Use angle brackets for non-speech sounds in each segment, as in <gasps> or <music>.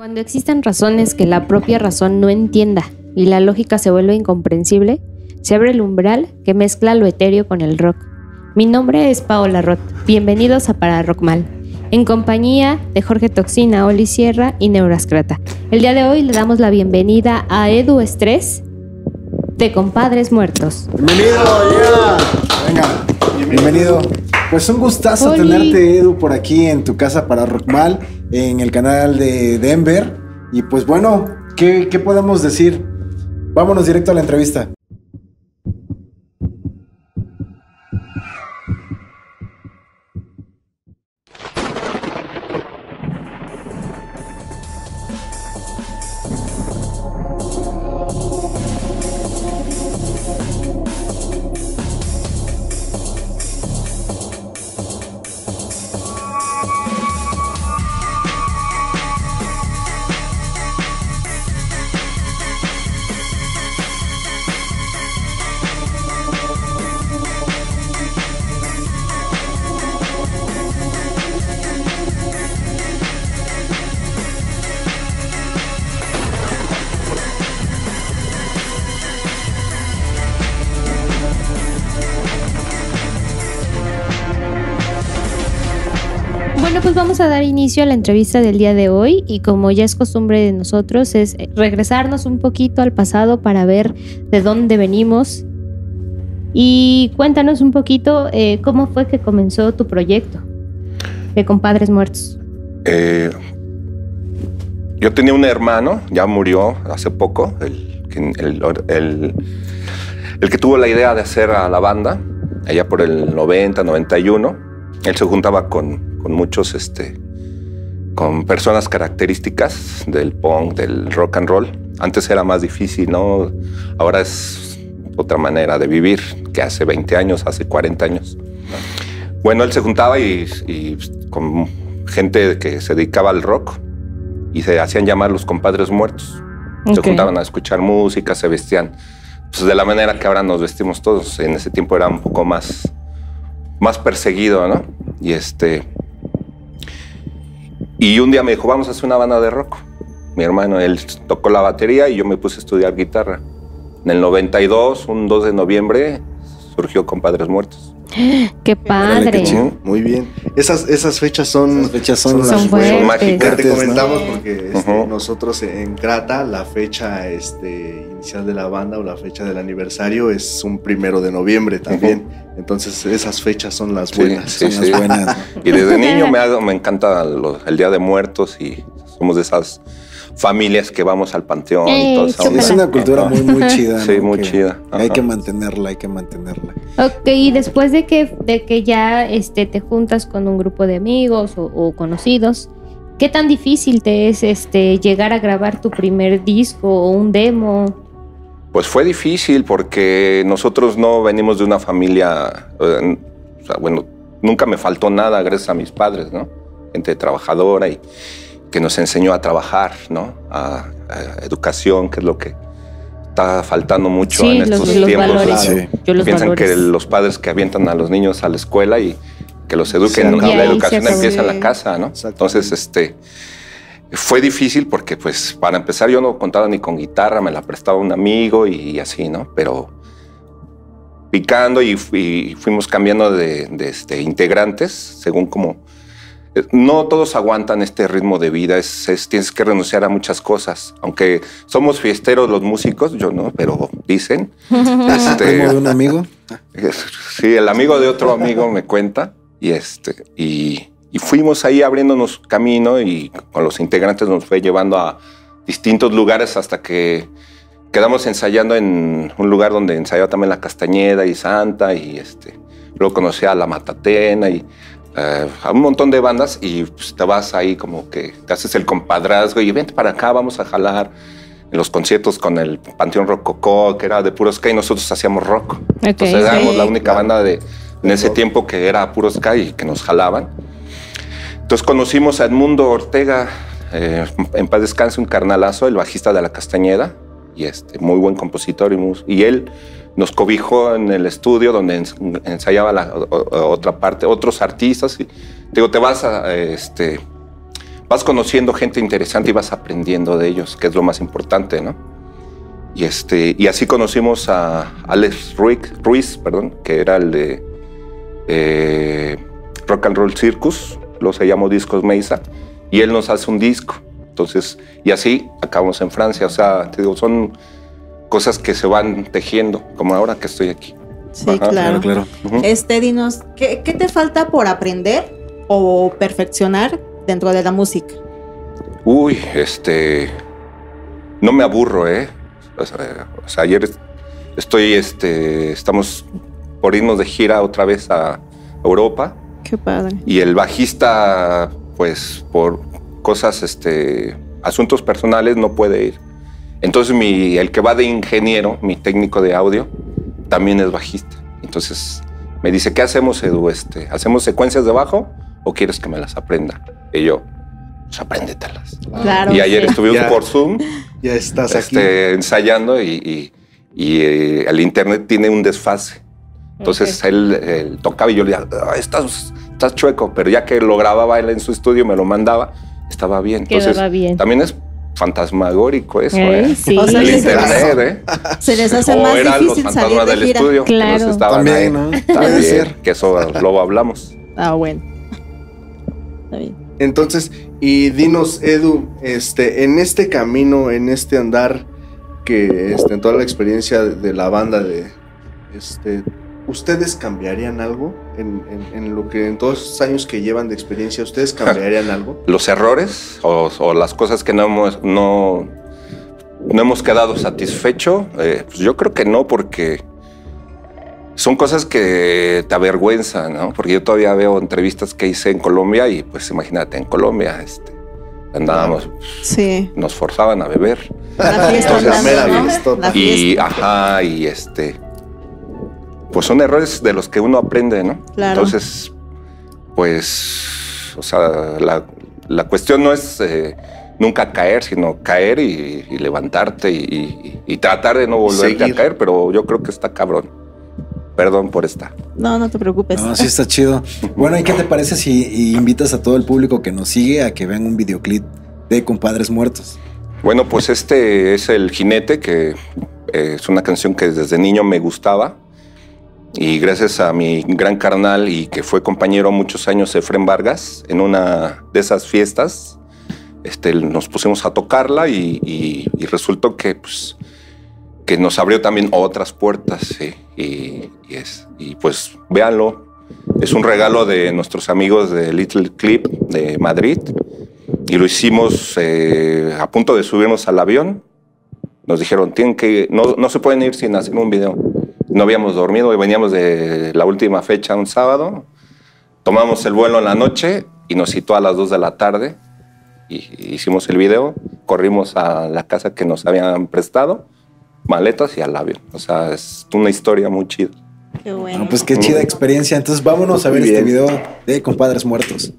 Cuando existen razones que la propia razón no entienda y la lógica se vuelve incomprensible, se abre el umbral que mezcla lo etéreo con el rock. Mi nombre es Paola Roth. Bienvenidos a Para Rockmal, en compañía de Jorge Toxina, Oli Sierra y Neurascrata. El día de hoy le damos la bienvenida a Edu Estrés de Compadres Muertos. Bienvenido, ya. Venga, bienvenido. Pues un gustazo Oli. tenerte, Edu, por aquí en tu casa para Rockmal, en el canal de Denver. Y pues bueno, ¿qué, qué podemos decir? Vámonos directo a la entrevista. Inicio a la entrevista del día de hoy y como ya es costumbre de nosotros es regresarnos un poquito al pasado para ver de dónde venimos y cuéntanos un poquito eh, cómo fue que comenzó tu proyecto de Compadres Muertos. Eh, yo tenía un hermano, ya murió hace poco, el, el- el- el que tuvo la idea de hacer a la banda, allá por el 90, 91. Él se juntaba con, con muchos, este, con personas características del punk, del rock and roll. Antes era más difícil, ¿no? Ahora es otra manera de vivir que hace 20 años, hace 40 años. Bueno, él se juntaba y, y con gente que se dedicaba al rock y se hacían llamar los compadres muertos. Se Ok. juntaban a escuchar música, se vestían pues, de la manera que ahora nos vestimos todos. En ese tiempo era un poco más, más perseguido, ¿no? Y este. Y un día me dijo, vamos a hacer una banda de rock. Mi hermano, él tocó la batería y yo me puse a estudiar guitarra. En el 92, un 2 de noviembre, surgió Compadres Muertos. <gasps> Qué padre. Muy bien. Esas, esas fechas son, Esas fechas son, Son las fuertes. Son mágicas. te Fuertes, ¿no? comentamos porque este, Ujú. nosotros en Crata la fecha este, inicial de la banda o la fecha del aniversario es un primero de noviembre también. <laughs> Entonces esas fechas son las buenas. sí, Son las buenas. ¿no? <laughs> Y desde <laughs> niño me, ha- me encanta lo- el Día de Muertos y somos de esas familias que vamos al panteón Ey, y todo eso. Sí, es una cultura muy, muy chida. Sí, ¿no? muy Que chida. Hay que mantenerla, hay que mantenerla. Ok, y después de que, de que ya este, te juntas con un grupo de amigos o, o conocidos, ¿qué tan difícil te es este, llegar a grabar tu primer disco o un demo? Pues fue difícil porque nosotros no venimos de una familia, eh, o sea, bueno, nunca me faltó nada gracias a mis padres, ¿no? Gente trabajadora y que nos enseñó a trabajar, ¿no? A, a educación, que es lo que está faltando mucho Sí, en los, estos los tiempos. valores. Sí. Yo los Piensan valores. que los padres que avientan a los niños a la escuela y que los eduquen, la educación empieza en la casa, ¿no? Entonces, este, fue difícil porque, pues, para empezar, yo no contaba ni con guitarra, me la prestaba un amigo y así, ¿no? Pero picando y, fu- y fuimos cambiando de, de, este, integrantes según como... eh, No todos aguantan este ritmo de vida, es, es- tienes que renunciar a muchas cosas. Aunque somos fiesteros los músicos, yo no, pero dicen. <laughs> este, ¿Primo de un amigo? <laughs> Sí, el amigo de otro amigo me cuenta y este y, y fuimos ahí abriéndonos camino y con los integrantes nos fue llevando a distintos lugares hasta que quedamos ensayando en un lugar donde ensayaba también la Castañeda y Santa y este luego conocí a la Matatena y eh, a un montón de bandas y pues, te vas ahí como que te haces el compadrazgo y vente para acá, vamos a jalar en los conciertos con el Panteón Rococó, que era de puro ska y nosotros hacíamos rock. Entonces éramos sí. la única banda de, en ese tiempo que era puro ska y que nos jalaban. Entonces conocimos a Edmundo Ortega, eh, en paz descanse, un carnalazo, el bajista de la Castañeda, y este, muy buen compositor. Y, él nos cobijó en el estudio donde ens- ensayaba la otra parte, otros artistas. Y, digo, te vas este, vas conociendo gente interesante y vas aprendiendo de ellos, que es lo más importante, ¿no? Y, este, y así conocimos a Alex Ruiz, Ruiz perdón, que era el de eh, Rock and Roll Circus, lo se llamó Discos Mesa, y él nos hace un disco. Entonces, y así acabamos en Francia. O sea, te digo, son cosas que se van tejiendo, como ahora que estoy aquí. Sí, Ajá, claro. claro. Ujú. Este, dinos, ¿qué, qué te falta por aprender o perfeccionar dentro de la música? Uy, este. No me aburro, ¿eh? O sea, o sea, ayer est- estoy, este. Estamos por irnos de gira otra vez a Europa. Qué padre. Y el bajista, pues, por cosas, este. Asuntos personales, no puede ir. Entonces, mi, el que va de ingeniero, mi técnico de audio, también es bajista. Entonces, me dice, ¿qué hacemos, Edu? Este, ¿Hacemos secuencias de bajo o quieres que me las aprenda? Y yo, pues apréndetelas. Claro. Y ayer sí. estuvimos Ya. por Zoom Ya estás aquí. este, ensayando y, y- y, eh, el internet tiene un desfase. Entonces él, él tocaba y yo le decía, "Ah, estás, estás chueco, pero ya que lo grababa él en su estudio, me lo mandaba, estaba bien. Entonces Quedaba bien. también es fantasmagórico eso, Ay, ¿eh? sí. O sea, El les- internet, ¿eh? Se les hace o más eran los difícil salir fantasmas de del gira. estudio. que nos Claro. estaban También, ahí. También, que eso luego hablamos. Ah, bueno. <laughs> Está bien. Entonces, y dinos, Edu, este, en este camino, en este andar, que este, en toda la experiencia de, de la banda, de, este, ¿ustedes cambiarían algo? En, en- en lo que en todos estos años que llevan de experiencia, ¿ustedes cambiarían <laughs> algo? los errores o, o las cosas que no hemos, no, no hemos quedado satisfecho, eh, pues yo creo que no, porque son cosas que te avergüenzan, ¿no? Porque yo todavía veo entrevistas que hice en Colombia y pues imagínate, en Colombia este, andábamos, Sí. nos forzaban a beber. La fiesta Entonces. La Y, fiesta. ajá, y este, pues son errores de los que uno aprende, ¿no? Claro. Entonces, pues, o sea, la, la cuestión no es eh, nunca caer, sino caer y, y levantarte y, y- y tratar de no volverte Seguir. a caer, pero yo creo que está cabrón. Perdón por esta. No, no te preocupes. No, sí está chido. <laughs> Bueno, ¿y qué te parece si invitas a todo el público que nos sigue a que vean un videoclip de Compadres Muertos? Bueno, pues este es El Jinete, que eh, es una canción que desde niño me gustaba. Y gracias a mi gran carnal y que fue compañero muchos años, Efren Vargas, en una de esas fiestas, este, nos pusimos a tocarla y, y- y resultó que, pues, que nos abrió también otras puertas. sí. Y, y es, y pues véanlo. Es un regalo de nuestros amigos de Little Clip de Madrid y lo hicimos eh, a punto de subirnos al avión. Nos dijeron, tienen que, no, no se pueden ir sin hacer un video. No habíamos dormido y veníamos de la última fecha, un sábado. Tomamos el vuelo en la noche y nos citó a las 2 de la tarde. Y, hicimos el video, corrimos a la casa que nos habían prestado, maletas y al avión. O sea, es una historia muy chida. Qué bueno. No, pues qué chida experiencia. Entonces vámonos a ver este video de Compadres Muertos.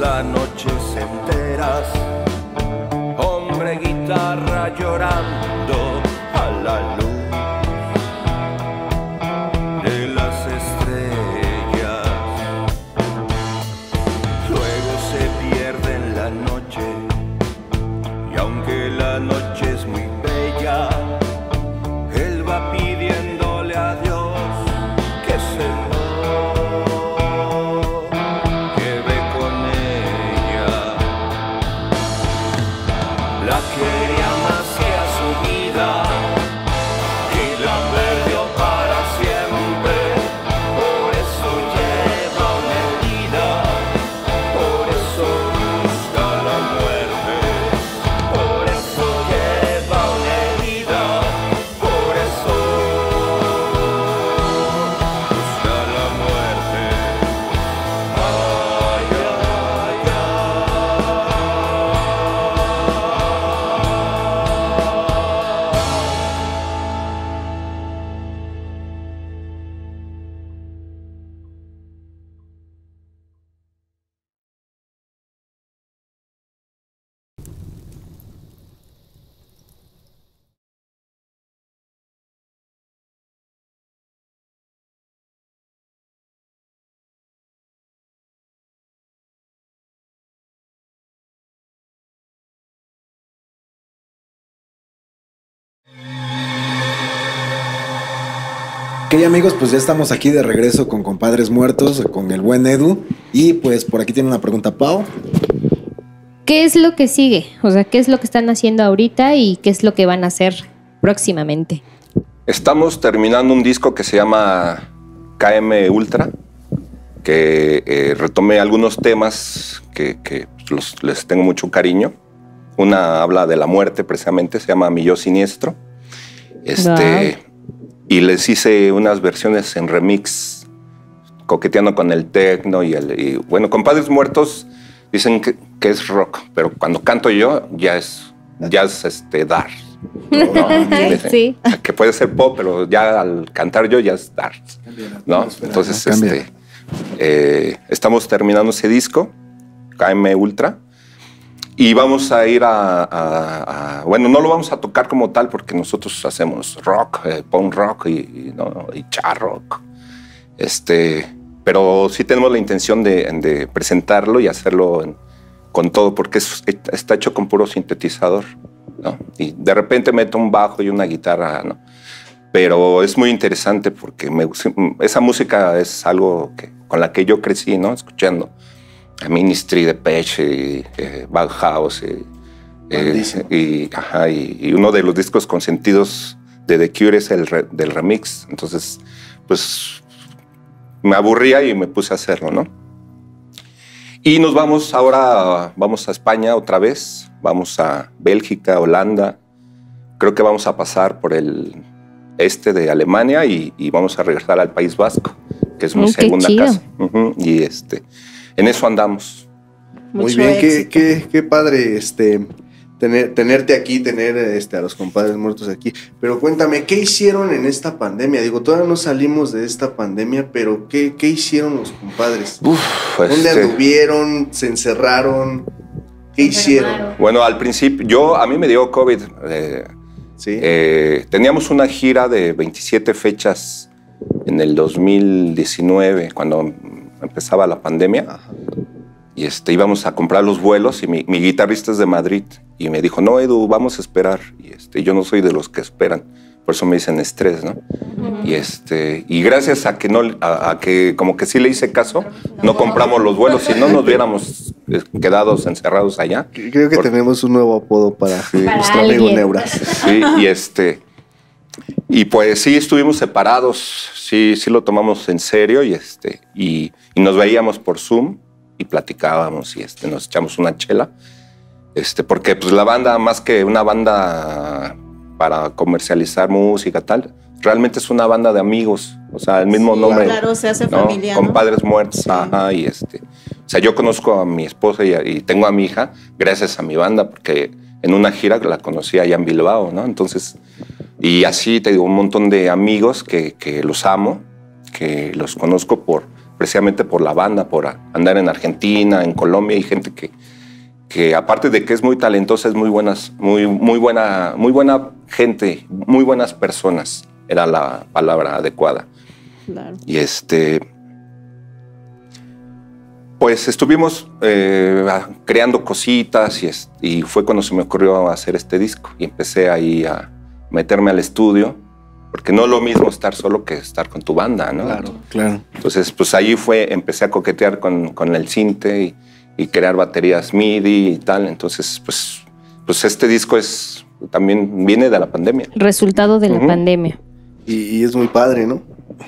Pasa noches enteras, hombre guitarra llorando Ok amigos, pues ya estamos aquí de regreso con Compadres Muertos, con el buen Edu. Y pues por aquí tiene una pregunta Pau. ¿Qué es lo que sigue? O sea, ¿qué es lo que están haciendo ahorita y qué es lo que van a hacer próximamente? Estamos terminando un disco que se llama KM Ultra, que eh, retomé algunos temas que, que los- les tengo mucho cariño. Una habla de la muerte precisamente, se llama Mi Yo Siniestro. Este, Y les hice unas versiones en remix, coqueteando con el techno y el... y, bueno, Compadres Muertos dicen que, que es rock, pero cuando canto yo ya es, ya es este, dark. ¿no? <laughs> Sí. Que puede ser pop, pero ya al cantar yo ya es dark. ¿no? Entonces, este, eh, estamos terminando ese disco, KM Ultra, y vamos a ir a, a- Bueno, no lo vamos a tocar como tal porque nosotros hacemos rock, eh, punk rock y, y, ¿no? y char. Este, pero sí tenemos la intención de, presentarlo y hacerlo con todo, porque es- está hecho con puro sintetizador. ¿no? Y de repente meto un bajo y una guitarra, ¿no? pero es muy interesante porque me, esa música es algo con la que yo crecí, ¿no? Escuchando Ministry de Pech y eh, Bauhaus y, eh, y, ajá, y- y uno de los discos consentidos de The Cure es el re- del remix. Entonces, pues me aburría y me puse a hacerlo, ¿no? Y nos vamos ahora, vamos a España otra vez, vamos a Bélgica, Holanda, creo que vamos a pasar por el este de Alemania y, y vamos a regresar al País Vasco, que es mi Mm, qué segunda casa. Y este, en eso andamos. Muy bien, qué, éxito. qué, qué padre este, tener, tenerte aquí, tener este, a los compadres muertos aquí. Pero cuéntame, ¿qué hicieron en esta pandemia? Digo, todavía no salimos de esta pandemia, pero ¿qué, qué hicieron los compadres? Uf, ¿Dónde este, anduvieron? ¿Se encerraron? ¿Qué hicieron? bueno, al principio, yo, a mí me dio COVID. eh, ¿Sí? Eh, teníamos una gira de 27 fechas en el 2019, cuando empezaba la pandemia. Ajá. Y este, íbamos a comprar los vuelos y mi, mi guitarrista es de Madrid. Y me dijo, no, Edu, vamos a esperar. Y este, yo no soy de los que esperan. Por eso me dicen estrés, ¿no? Y, este, y gracias a que, no, a, a que como que sí le hice caso, no compramos los vuelos. Si no, nos hubiéramos eh, quedado encerrados allá. Creo que Por- tenemos un nuevo apodo para, Para nuestro amigo. Neuras. Sí, y este. Y pues sí, estuvimos separados, sí, sí lo tomamos en serio y este, y, y nos veíamos por Zoom y platicábamos y este, nos echamos una chela. Este, porque pues la banda, más que una banda para comercializar música tal, realmente es una banda de amigos. O sea, el mismo Sí, nombre. Claro, se hace ¿no? familia. ¿no? Compadres muertos, ajá, y este. O sea, yo conozco a mi esposa y, y tengo a mi hija gracias a mi banda, porque en una gira la conocí allá en Bilbao, ¿no? Entonces, y así te digo, un montón de amigos que, que los amo, que los conozco por precisamente por la banda, por andar en Argentina, en Colombia, y gente que, que aparte de que es muy talentosa, es muy buenas, muy, muy buena, muy buena gente, muy buenas personas, era la palabra adecuada. Claro. Y este. Pues estuvimos eh, creando cositas y, y fue cuando se me ocurrió hacer este disco. Y empecé ahí a meterme al estudio, porque no es lo mismo estar solo que estar con tu banda, ¿no? Claro. Claro. Entonces, pues ahí fue, empecé a coquetear con, con el cinte y, y crear baterías MIDI y tal. Entonces, pues, pues este disco es también viene de la pandemia. Resultado de la pandemia. Y, y es muy padre, ¿no?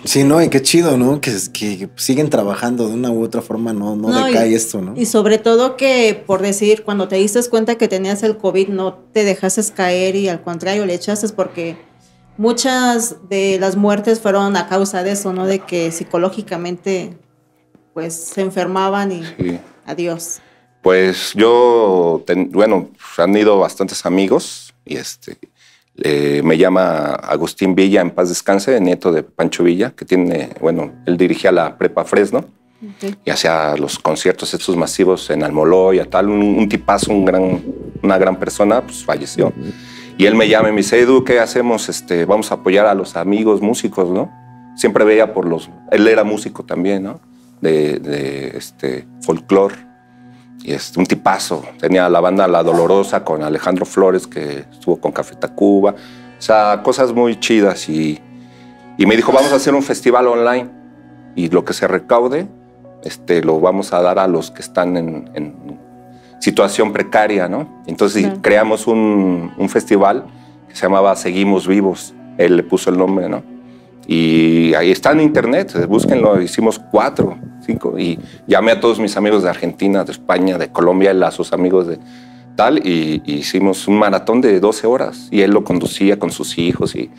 Sí, no, y qué chido, ¿no? Que, que siguen trabajando de una u otra forma, no, no, No, y- decae esto, ¿no? Y sobre todo que, por decir, cuando te diste cuenta que tenías el COVID, no te dejases caer y al contrario le echaste porque muchas de las muertes fueron a causa de eso, ¿no? De que psicológicamente pues se enfermaban y Sí. adiós. Pues yo, ten- bueno, han ido bastantes amigos y este, eh, me llama Agustín Villa, en paz descanse, nieto de Pancho Villa, que tiene, bueno, él dirigía la prepa Fresno y hacía los conciertos estos masivos en Almoloy y tal, un, un tipazo, un gran, una gran persona, pues falleció. Y él me llama y me dice, Edu, ¿qué hacemos? Este, vamos a apoyar a los amigos músicos, ¿no? Siempre veía por los, él era músico también, ¿no? De, de este, folclore y es un tipazo. Tenía la banda La Dolorosa con Alejandro Flores, que estuvo con Café Tacuba. O sea, cosas muy chidas. Y, y me dijo, vamos a hacer un festival online. Y lo que se recaude, este, lo vamos a dar a los que están en, en situación precaria, ¿no? Entonces Claro. creamos un, un festival que se llamaba Seguimos Vivos. Él le puso el nombre, ¿no? Y ahí está en internet, eh, búsquenlo, hicimos cuatro, cinco, y llamé a todos mis amigos de Argentina, de España, de Colombia, a sus amigos de tal, y, y hicimos un maratón de 12 horas, y él lo conducía con sus hijos, y,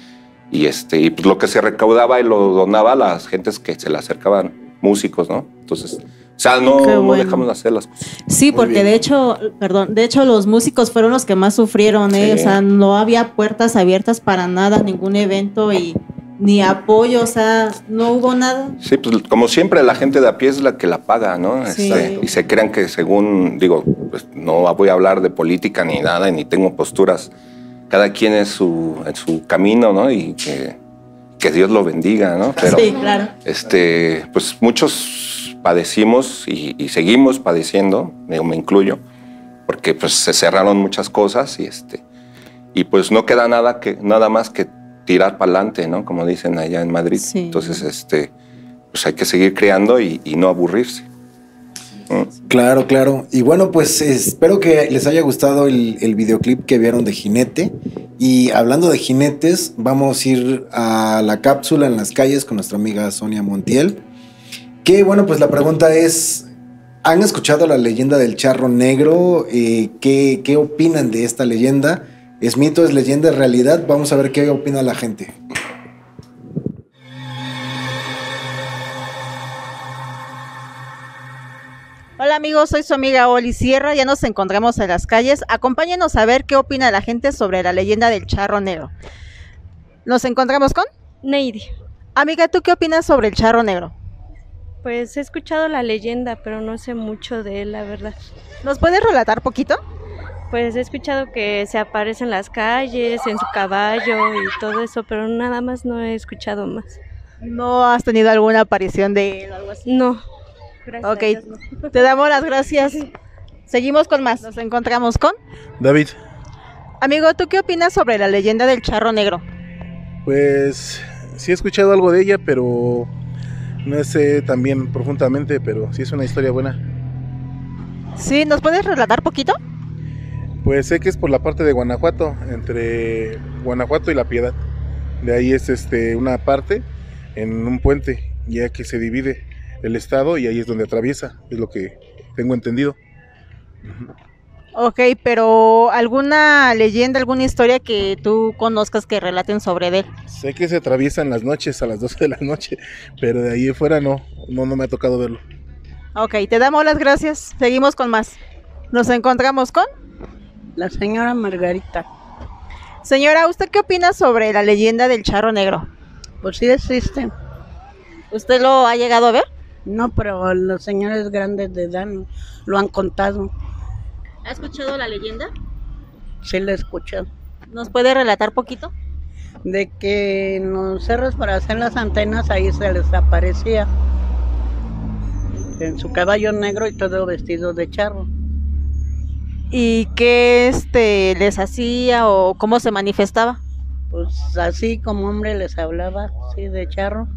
y, este, y pues lo que se recaudaba él lo donaba a las gentes que se le acercaban, músicos, ¿no? Entonces, o sea, no, dejamos de hacer las cosas. Sí, Muy porque bien. de hecho, perdón, de hecho los músicos fueron los que más sufrieron, ¿eh? Sí. O sea, no había puertas abiertas para nada, ningún evento y ni apoyo, o sea, no hubo nada. Sí, pues como siempre la gente de a pie es la que la paga, ¿no? Sí. Este, y se crean que según, digo, pues no voy a hablar de política ni nada, ni tengo posturas. Cada quien es su, en su camino, ¿no? Y que, que Dios lo bendiga, ¿no? Pero sí, claro. este, pues muchos padecimos y, y seguimos padeciendo, digo, me incluyo, porque pues se cerraron muchas cosas y este, y pues no queda nada que, nada más que tirar para adelante, ¿no? Como dicen allá en Madrid. Sí. Entonces, este, pues hay que seguir creando y, y no aburrirse. Mm. Claro, claro. Y bueno, pues espero que les haya gustado el, el videoclip que vieron de Jinete. Y hablando de jinetes, vamos a ir a la cápsula en las calles con nuestra amiga Sonia Montiel. Que bueno, pues la pregunta es, ¿han escuchado la leyenda del charro negro? Eh, ¿qué, ¿Qué opinan de esta leyenda? ¿Es mito, es leyenda, es realidad? Vamos a ver qué opina la gente. Hola amigos, soy su amiga Oli Sierra, ya nos encontramos en las calles. Acompáñenos a ver qué opina la gente sobre la leyenda del charro negro. Nos encontramos con... Neidi, Amiga, ¿tú qué opinas sobre el charro negro? pues he escuchado la leyenda, pero no sé mucho de él, la verdad. ¿Nos puedes relatar poquito? Pues he escuchado que se aparece en las calles, en su caballo y todo eso, pero nada más no he escuchado más. ¿No has tenido alguna aparición de él o algo así? No. Gracias. a Ok, Dios, no. <laughs> te damos las gracias. Seguimos con más. Nos encontramos con... David, Amigo, ¿tú qué opinas sobre la leyenda del charro negro? pues sí he escuchado algo de ella, pero no sé también profundamente, pero sí es una historia buena. Sí, ¿nos puedes relatar poquito? Pues sé que es por la parte de Guanajuato, entre Guanajuato y La Piedad. De ahí es este una parte en un puente, ya que se divide el estado y ahí es donde atraviesa, es lo que tengo entendido. Ok, pero ¿alguna leyenda, alguna historia que tú conozcas que relaten sobre él? Sé que se atraviesa en las noches, a las <laughs> 12 de la noche, pero de ahí fuera no, no, no me ha tocado verlo. Ok, te damos las gracias. Seguimos con más. Nos encontramos con... La señora Margarita, Señora, ¿usted qué opina sobre la leyenda del charro negro? pues sí existe. ¿Usted lo ha llegado a ver? No, pero los señores grandes de edad lo han contado. ¿Ha escuchado la leyenda? Sí lo he escuchado. ¿Nos puede relatar poquito? De que en los cerros para hacer las antenas ahí se les aparecía. En su caballo negro y todo vestido de charro. ¿Y qué este les hacía o cómo se manifestaba? Pues así como hombre les hablaba, sí, de charro,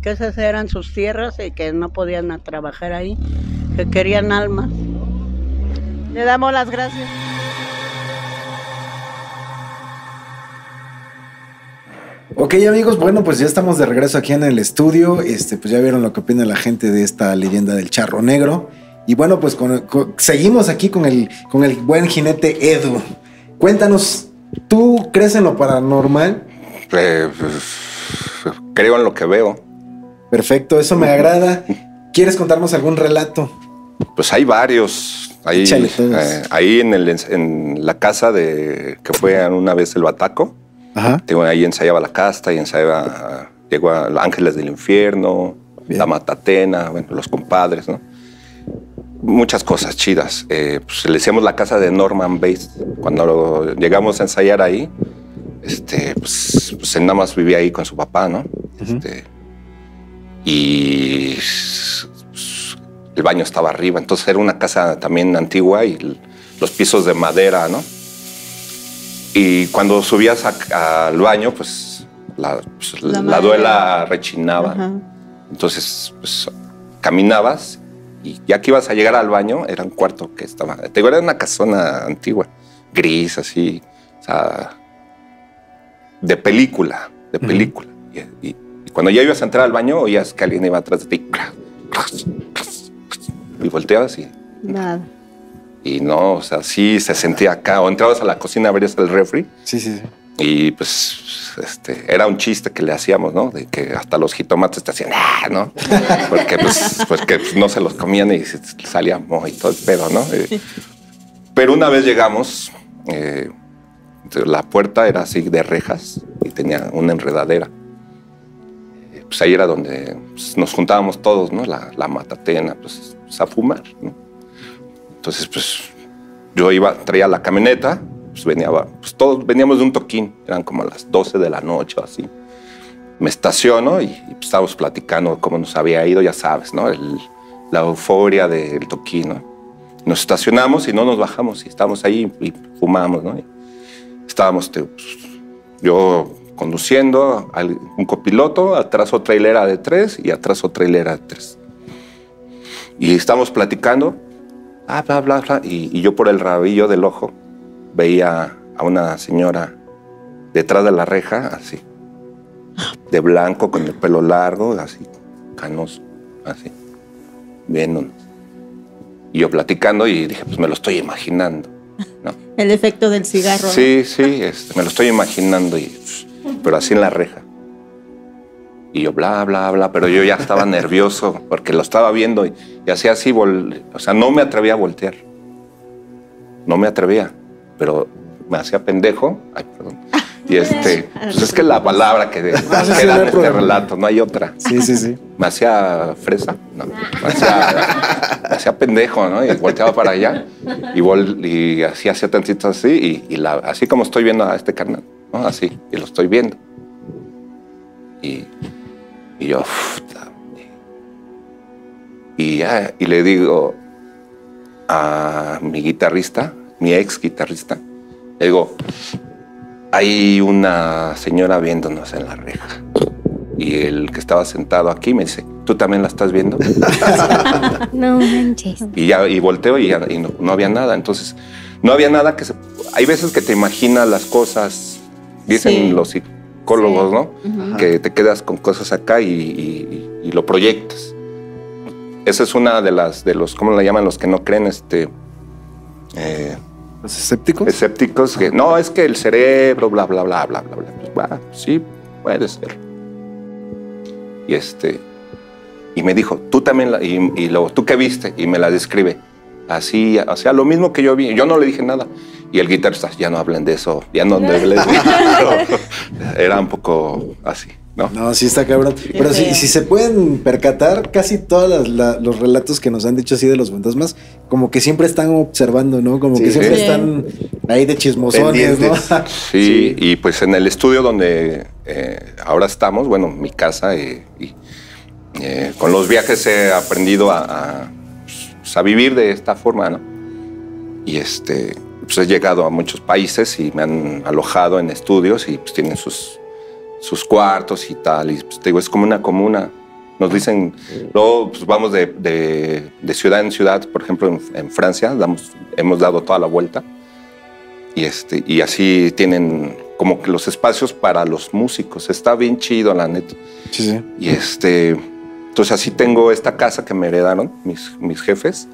que esas eran sus tierras y que no podían trabajar ahí, que querían almas. Le damos las gracias. Ok amigos, bueno pues ya estamos de regreso aquí en el estudio. Este, pues ya vieron lo que opina la gente de esta leyenda del charro negro. Y bueno, pues con- con- seguimos aquí con el, con el buen jinete Edu. Cuéntanos, ¿tú crees en lo paranormal? Eh, pues, creo en lo que veo. Perfecto, eso me agrada. ¿Quieres contarnos algún relato? Pues hay varios. Ahí, eh, ahí en, el, en la casa de que fue una vez el Bataco. Ajá. Ahí ensayaba la casta y ensayaba, llegó a los Ángeles del Infierno, Bien. la Matatena, bueno, los compadres, ¿no? Muchas cosas chidas. Eh, pues, le decíamos la casa de Norman Bates. Cuando lo- llegamos a ensayar ahí, este, pues, pues él nada más vivía ahí con su papá, ¿no? Este, y pues, el baño estaba arriba, entonces era una casa también antigua y los pisos de madera, ¿no? Y cuando subías a- al baño, pues la, pues, La la madera. duela rechinaba. Entonces, pues caminabas y ya que ibas a llegar al baño, era un cuarto que estaba. Te digo, era una casona antigua, gris, así, o sea, de película, de película. Y, y- y cuando ya ibas a entrar al baño, oías que alguien iba atrás de ti. Y volteabas y, Nada. y no, o sea, sí se sentía acá. O entrabas a la cocina, abrías el refri Sí, sí, sí. Y pues este, era un chiste que le hacíamos, ¿no? De que hasta los jitomates te hacían, ¡ah! ¿no? Porque pues, pues que no se los comían y salía y todo el pedo, ¿no? Eh, pero una vez llegamos, eh, la puerta era así de rejas y tenía una enredadera. Eh, Pues ahí era donde pues, nos juntábamos todos, ¿no? La, la matatena, pues, a fumar, ¿no? Entonces, pues yo iba, traía la camioneta, pues venía, pues todos veníamos de un toquín, eran como las 12 de la noche o así. Me estaciono y, y, pues, estábamos platicando cómo nos había ido, ya sabes, ¿no? El- la euforia del toquín, ¿no? Nos estacionamos y no nos bajamos y estábamos ahí y fumamos, ¿no? Y estábamos, pues, yo conduciendo, un copiloto, atrás otra hilera de tres y atrás otra hilera de tres. Y estamos platicando, bla, bla, bla, y, y yo por el rabillo del ojo veía a una señora detrás de la reja, así, de blanco, con el pelo largo, así, canoso, así, viéndonos. Y yo platicando y dije, pues me lo estoy imaginando, ¿no? <laughs> El efecto del cigarro. Sí, sí, este, me lo estoy imaginando, y, pero así en la reja. Y yo, bla, bla, bla, pero yo ya estaba nervioso porque lo estaba viendo y, y hacía así, vol- o sea, no me atrevía a voltear. No me atrevía, pero me hacía pendejo. Ay, perdón. Y <laughs> este, pues es que la palabra que sí, <laughs> queda en este relato, no hay otra. Sí, sí, sí. Me hacía fresa, no, me hacía, me hacía pendejo, ¿no? Y volteaba para allá y, vol- y así hacía tantito así y, y la, así como estoy viendo a este carnal, ¿no? Así, y lo estoy viendo. Y, y yo, y ya, y le digo a mi guitarrista, mi ex guitarrista, le digo, hay una señora viéndonos en la reja. Y el que estaba sentado aquí me dice, ¿tú también la estás viendo? <laughs> No manches. Y ya, y volteo y, ya- y no, no había nada. Entonces, no había nada que se... Hay veces que te imaginas las cosas, dicen Sí. los psicólogos, ¿no? Que te quedas con cosas acá y, y- y lo proyectas. Esa es una de las, de los, ¿cómo le llaman los que no creen? Este, eh, ¿Los escépticos? escépticos que no es que el cerebro bla bla bla bla bla bla Pues, va, sí puede ser y este y me dijo tú también la, y, y luego tú qué viste y me la describe. Así o sea lo mismo que yo vi. Yo no le dije nada. Y el guitarrista ya no hablen de eso ya no hablen de eso <laughs> era un poco así ¿no? No, sí está cabrón. Pero si, se pueden percatar, casi todos los relatos que nos han dicho así de los fantasmas, como que siempre están observando, ¿no? Como que siempre Sí. están ahí de chismosones, ¿no? <laughs> Sí, y pues en el estudio donde eh, ahora estamos, bueno, mi casa, eh, y eh, con los viajes he aprendido a, a, pues, a vivir de esta forma, ¿no? Y este, pues he llegado a muchos países y me han alojado en estudios y pues tienen sus, sus cuartos y tal. Y pues te digo, es como una comuna. Nos dicen, luego pues vamos de, de- de ciudad en ciudad, por ejemplo, en, en Francia, damos, hemos dado toda la vuelta. Y, este, y así tienen como que los espacios para los músicos. Está bien chido, la neta. Sí, sí. Y este, entonces así tengo esta casa que me heredaron mis, mis jefes.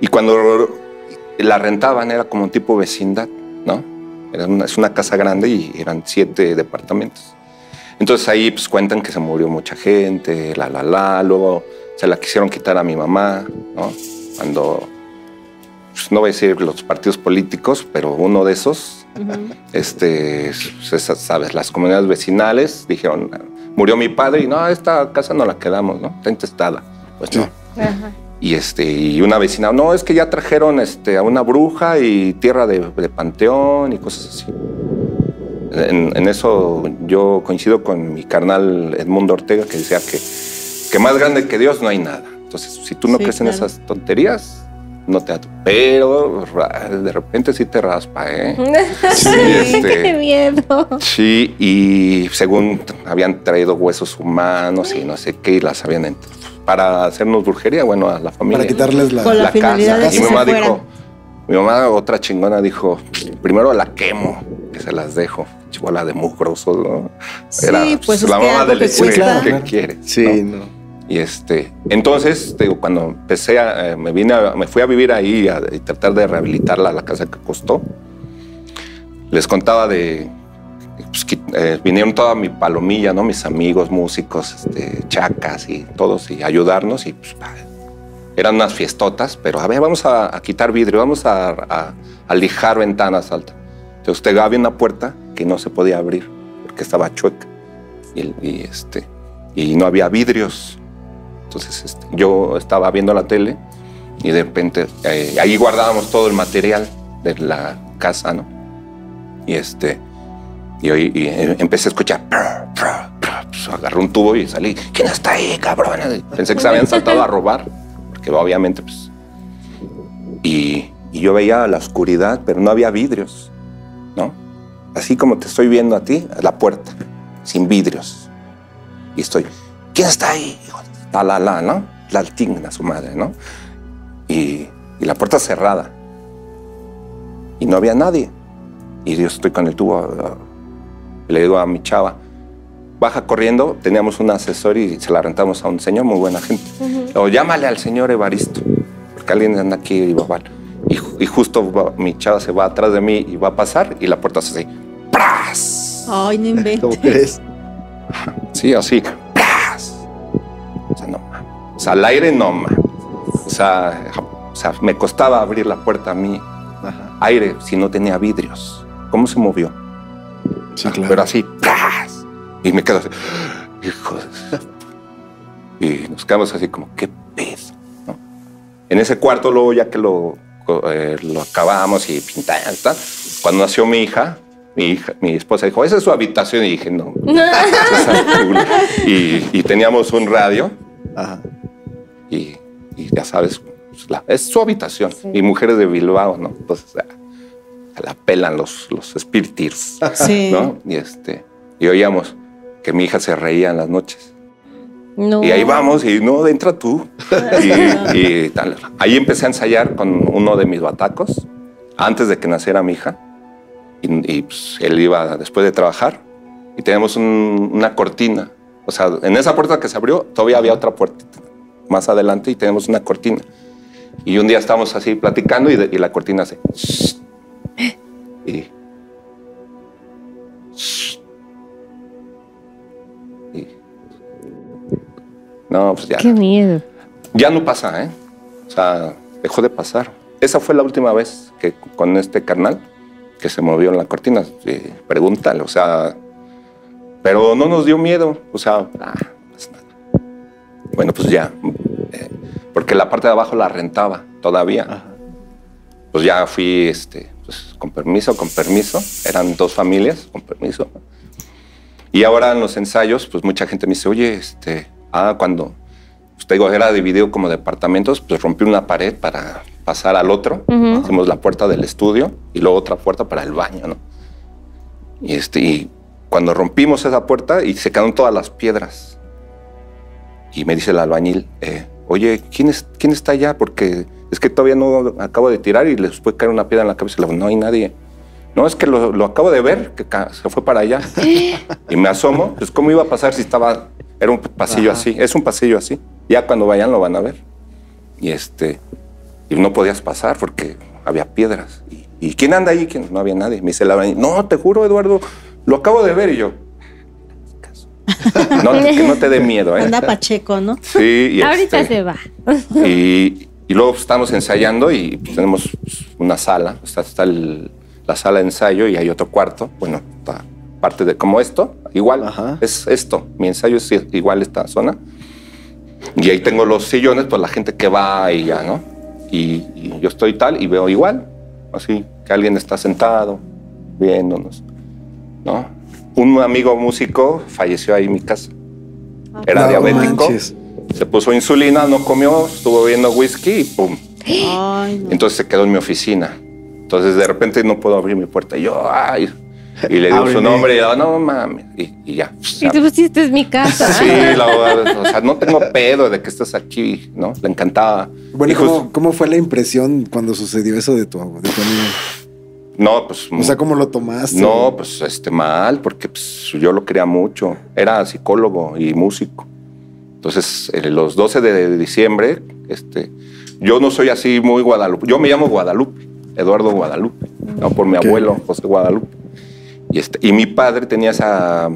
Y cuando la rentaban era como un tipo vecindad, ¿no? Era una, es una casa grande y eran siete departamentos. Entonces ahí pues cuentan que se murió mucha gente, la, la, la, luego se la quisieron quitar a mi mamá, ¿no? Cuando, pues, no voy a decir los partidos políticos, pero uno de esos, este, pues, esas, sabes, las comunidades vecinales dijeron, murió mi padre y no, esta casa no la quedamos, ¿no? Está intestada. Pues no. Y, este, y una vecina, no, es que ya trajeron este, a una bruja y tierra de, de panteón y cosas así. En, en eso yo coincido con mi carnal Edmundo Ortega que decía que, que más grande que Dios no hay nada. Entonces, si tú no Sí, crees en esas tonterías, no te... Pero de repente sí te raspa, ¿eh? <laughs> Sí, este- qué miedo. Sí, y según habían traído huesos humanos y no sé qué, y las habían para hacernos brujería, bueno, a la familia. Para quitarles la. Con la finalidad de Y que mi se mamá fueran. dijo, mi mamá, otra chingona, dijo, primero la quemo, que se las dejo. Bola de mugroso, ¿no? Sí, pues es la que mamá del que estudio, cuesta. ¿qué quiere? Sí, ¿no? no. Y este, entonces, digo, cuando empecé a, eh, me vine, a- me fui a vivir ahí a, y tratar de rehabilitarla, la casa que costó. Les contaba de, pues, que, eh, vinieron toda mi palomilla, ¿no? Mis amigos, músicos, este, chacas y todos, y ayudarnos y pues, eran unas fiestotas, pero a ver, vamos a, a quitar vidrio, vamos a, a- a lijar ventanas altas. Entonces, usted había una puerta que no se podía abrir porque estaba chueca y, y, este, y no había vidrios. Entonces este, yo estaba viendo la tele y de repente eh, ahí guardábamos todo el material de la casa, ¿no? Y este y, oí- y, eh, empecé a escuchar. prr, pues, agarré un tubo y salí. ¿Quién está ahí, cabrón? Pensé que se habían saltado a robar, porque obviamente pues. Y, yo veía la oscuridad, pero no había vidrios, ¿no? Así como te estoy viendo a ti, a la puerta, sin vidrios. Y estoy, ¿quién está ahí? La, la, la, ¿no? La altigna, su madre, ¿no? Y, y la puerta cerrada. Y no había nadie. Y yo estoy con el tubo. Y le digo a mi chava, baja corriendo. Teníamos un asesor y se la rentamos a un señor, muy buena gente. O llámale al señor Evaristo, porque alguien anda aquí y va mal. Y, y justo va- mi chava se va atrás de mí y va a pasar y la puerta se hace ¡pras! Ay, no inventes. ¿Cómo crees? Sí, así. ¡pras! O sea, no mames. O sea, al aire no mames. O sea, o sea, me costaba abrir la puerta a mí. Ajá. Aire si no tenía vidrios. ¿Cómo se movió? Sí, claro. Pero así, ¡pras! Y me quedo así, <gasps> hijo de- Y nos quedamos así como, ¿qué pedo? ¿no? En ese cuarto, luego ya que lo, eh, lo acabamos y pintamos, tal, cuando nació mi hija, mi hija, mi esposa dijo, esa es su habitación. Y dije, no. <laughs> y, y teníamos un radio Ajá. y, y ya sabes, pues, la- es su habitación. Y mujeres de Bilbao, ¿no? Entonces, la pelan los, los spiritirs. <laughs> Sí. ¿no? Y este, y oíamos que mi hija se reía en las noches. No. Y ahí vamos, y no, entra tú. <laughs> Y, y tal. Ahí empecé a ensayar con uno de mis batacos, antes de que naciera mi hija. Y, y, pues, él iba después de trabajar, y teníamos un- una cortina. O sea, en esa puerta que se abrió, todavía había otra puerta más adelante, y tenemos una cortina. Y un día estábamos así platicando, y, de- y la cortina hace. Y- No, pues ya. Qué miedo. Ya no pasa, ¿eh? O sea, dejó de pasar. Esa fue la última vez que con este carnal que se movió en la cortina. Eh, pregúntale, o sea, Pero no nos dio miedo, o sea, ah, pasa nada. Bueno, pues ya, eh, porque la parte de abajo la rentaba todavía. Pues ya fui, este, pues, con permiso, con permiso. Eran dos familias, con permiso. Y ahora en los ensayos, pues mucha gente me dice, oye, este, ah, cuando usted digo, era dividido como departamentos, pues rompí una pared para pasar al otro. Hicimos la puerta del estudio y luego otra puerta para el baño, ¿no? Y, este, y cuando rompimos esa puerta y se quedaron todas las piedras. Y me dice el albañil, eh, oye, ¿quién, es, ¿quién está allá? Porque es que todavía no acabo de tirar y les puede caer una piedra en la cabeza. Y le digo, no hay nadie. No, es que lo, lo acabo de ver, que se fue para allá. <laughs> y me asomo, pues ¿cómo iba a pasar si estaba, era un pasillo así, es un pasillo así. Ya cuando vayan lo van a ver. Y este, y no podías pasar porque había piedras. Y, ¿y quién anda ahí? ¿Quién? No había nadie. Me dice albañil, no, te juro, Eduardo, lo acabo de ver. Y yo, no, que no te dé miedo, ¿eh? Anda Pacheco, ¿no? Sí, y Ahorita este, se va. y, y luego pues, estamos ensayando y pues, tenemos pues, una sala, está, está el- la sala de ensayo y hay otro cuarto, bueno, está parte de como esto, igual, Ajá. es esto, mi ensayo es igual esta zona. Y ahí tengo los sillones, pues la gente que va y ya, ¿no? Y, y yo estoy tal y veo igual, así, que alguien está sentado viéndonos, ¿no? Un amigo músico falleció ahí en mi casa. Era No diabético. manches. Se puso insulina, no comió, estuvo bebiendo whisky y pum. Ay, no. Entonces se quedó en mi oficina. Entonces de repente no puedo abrir mi puerta. Y yo, ay. Y le digo su nombre y yo, no mames. Y, y ya. Y tú pusiste es mi casa. Sí, la verdad, o sea, no tengo pedo de que estés aquí, ¿no? Le encantaba. Bueno, Y ¿cómo, justo- cómo fue la impresión cuando sucedió eso de tu, de tu amigo? no, pues. O sea, ¿cómo lo tomaste? No, pues este mal, porque pues, yo lo quería mucho. Era psicólogo y músico. Entonces, los 12 de diciembre, este, yo no soy así muy Guadalupe. Yo me llamo Guadalupe, Eduardo Guadalupe, ¿no? por mi abuelo José Guadalupe. Y, este, y mi padre tenía esa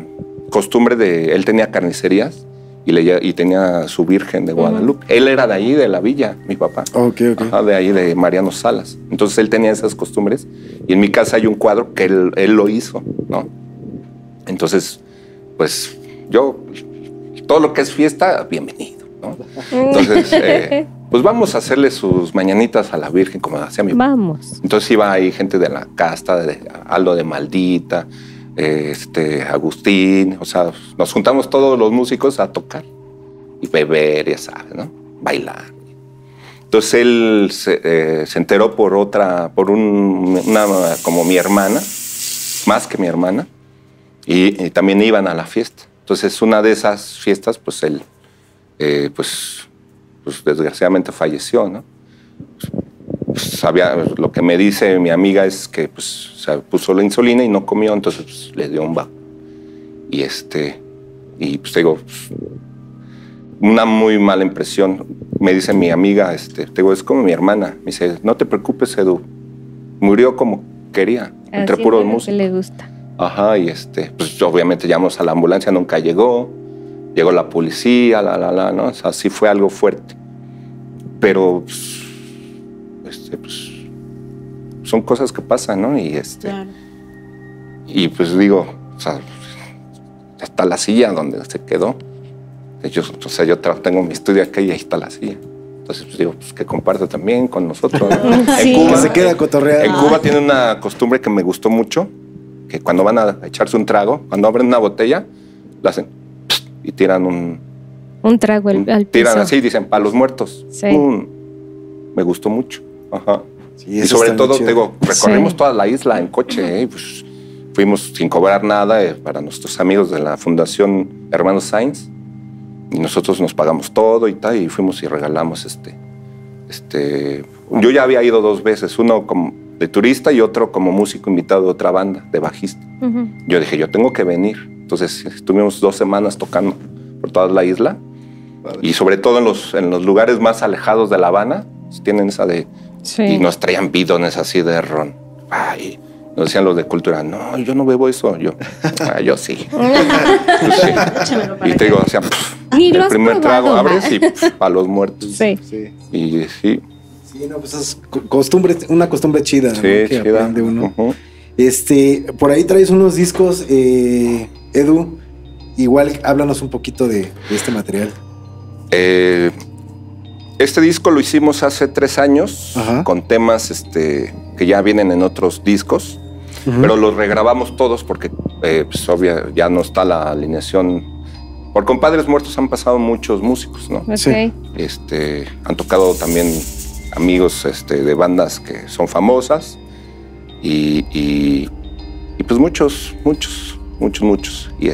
costumbre de, él tenía carnicerías y, le, y tenía su Virgen de Guadalupe. Él era de ahí, de la villa, mi papá. Ok, ok. Ajá, de ahí, de Mariano Salas. Entonces él tenía esas costumbres y en mi casa hay un cuadro que él, él lo hizo, ¿no? Entonces, pues yo, todo lo que es fiesta, bienvenido, ¿no? Entonces, eh, <laughs> pues vamos a hacerle sus mañanitas a la Virgen como hacía mi. Vamos. Entonces iba ahí gente de la casta, de Aldo de Maldita, este, Agustín, o sea, nos juntamos todos los músicos a tocar y beber, ya sabes, ¿no? Bailar. Entonces él se, eh, se enteró por otra, por un- una, como mi hermana, más que mi hermana, y, y también iban a la fiesta. Entonces una de esas fiestas, pues él, eh, pues, pues desgraciadamente falleció, ¿no? pues, había, lo que me dice mi amiga es que pues, se puso la insulina y no comió, entonces pues, le dio un bajo. Y este, y pues digo, pues, una muy mala impresión. Me dice mi amiga, este, te digo, es como mi hermana. Me dice, no te preocupes, Edu. Murió como quería, entre puros que músicos. le gusta. Ajá, y este, pues obviamente llamamos a la ambulancia, nunca llegó. Llegó la policía, la, la, la, ¿no? O sea, sí fue algo fuerte. Pero, pues, este, pues, son cosas que pasan, ¿no? Y este, Claro. y pues digo, o sea, hasta la silla donde se quedó. Yo, o sea, yo tengo mi estudio aquí y ahí está la silla. Entonces, pues digo, pues que comparte también con nosotros. ¿no? <laughs> Sí. En Cuba, Que se queda a cotorrear. en Cuba tiene una costumbre que me gustó mucho, que cuando van a echarse un trago, cuando abren una botella, la hacen y tiran un... Un trago al, al piso. tiran así, dicen, para los muertos. Sí. Me gustó mucho. Ajá. Sí, Y sobre todo, te digo, recorrimos Sí. toda la isla en coche, ¿eh? pues fuimos sin cobrar nada eh, para nuestros amigos de la Fundación Hermanos Sainz. Y nosotros nos pagamos todo y tal, y fuimos y regalamos este. este yo ya había ido dos veces, uno como de turista y otro como músico invitado de otra banda, de bajista. Ujú. Yo dije, yo tengo que venir. Entonces estuvimos dos semanas tocando por toda la isla y sobre todo en los, en los lugares más alejados de La Habana, tienen esa de Sí. y nos traían bidones así de ron. Ay, nos decían los de cultura, no, yo no bebo eso. Yo, <laughs> "Ah, yo sí. <laughs> Pues sí. Y te digo, o sea, pf, Ni lo el primer trago probado. abres y a los muertos. Sí. Sí. Y sí, Sí, no, pues es co- costumbre, una costumbre chida, ¿no? sí, que chida. aprende uno. Este, por ahí traes unos discos, eh, Edu, igual háblanos un poquito de, de este material. Eh, este disco lo hicimos hace tres años Ajá. con temas este, que ya vienen en otros discos, pero los regrabamos todos porque eh, pues, obvia- ya no está la alineación. Por Compadres Muertos han pasado muchos músicos, ¿no? Ok. Sí. Este, han tocado también amigos este, de bandas que son famosas y, y- y, pues muchos, muchos, muchos, muchos. Y,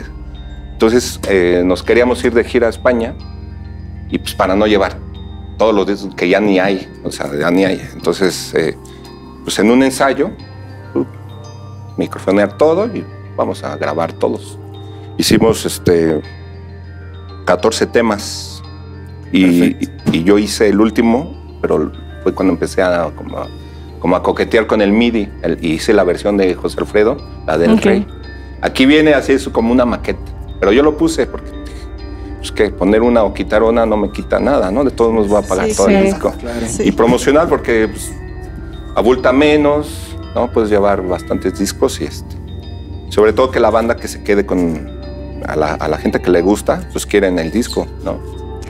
entonces eh, nos queríamos ir de gira a España y pues para no llevar todos los discos que ya ni hay, o sea, ya ni hay. Entonces, eh, pues en un ensayo, uh, microfonear todo y vamos a grabar todos. Hicimos este 14 temas y, y yo hice el último, pero fue cuando empecé a como, a- como a coquetear con el MIDI el- y hice la versión de José Alfredo, la del. Rey. Aquí viene así es como una maqueta, pero yo lo puse porque pues que poner una o quitar una no me quita nada, ¿no? De todos modos voy a pagar Sí, todo sí. el disco. Claro. Sí. Y promocional porque pues, abulta menos, ¿no? Puedes llevar bastantes discos y este. Sobre todo que la banda que se quede con a la, a la gente que le gusta, pues quieren el disco, ¿no?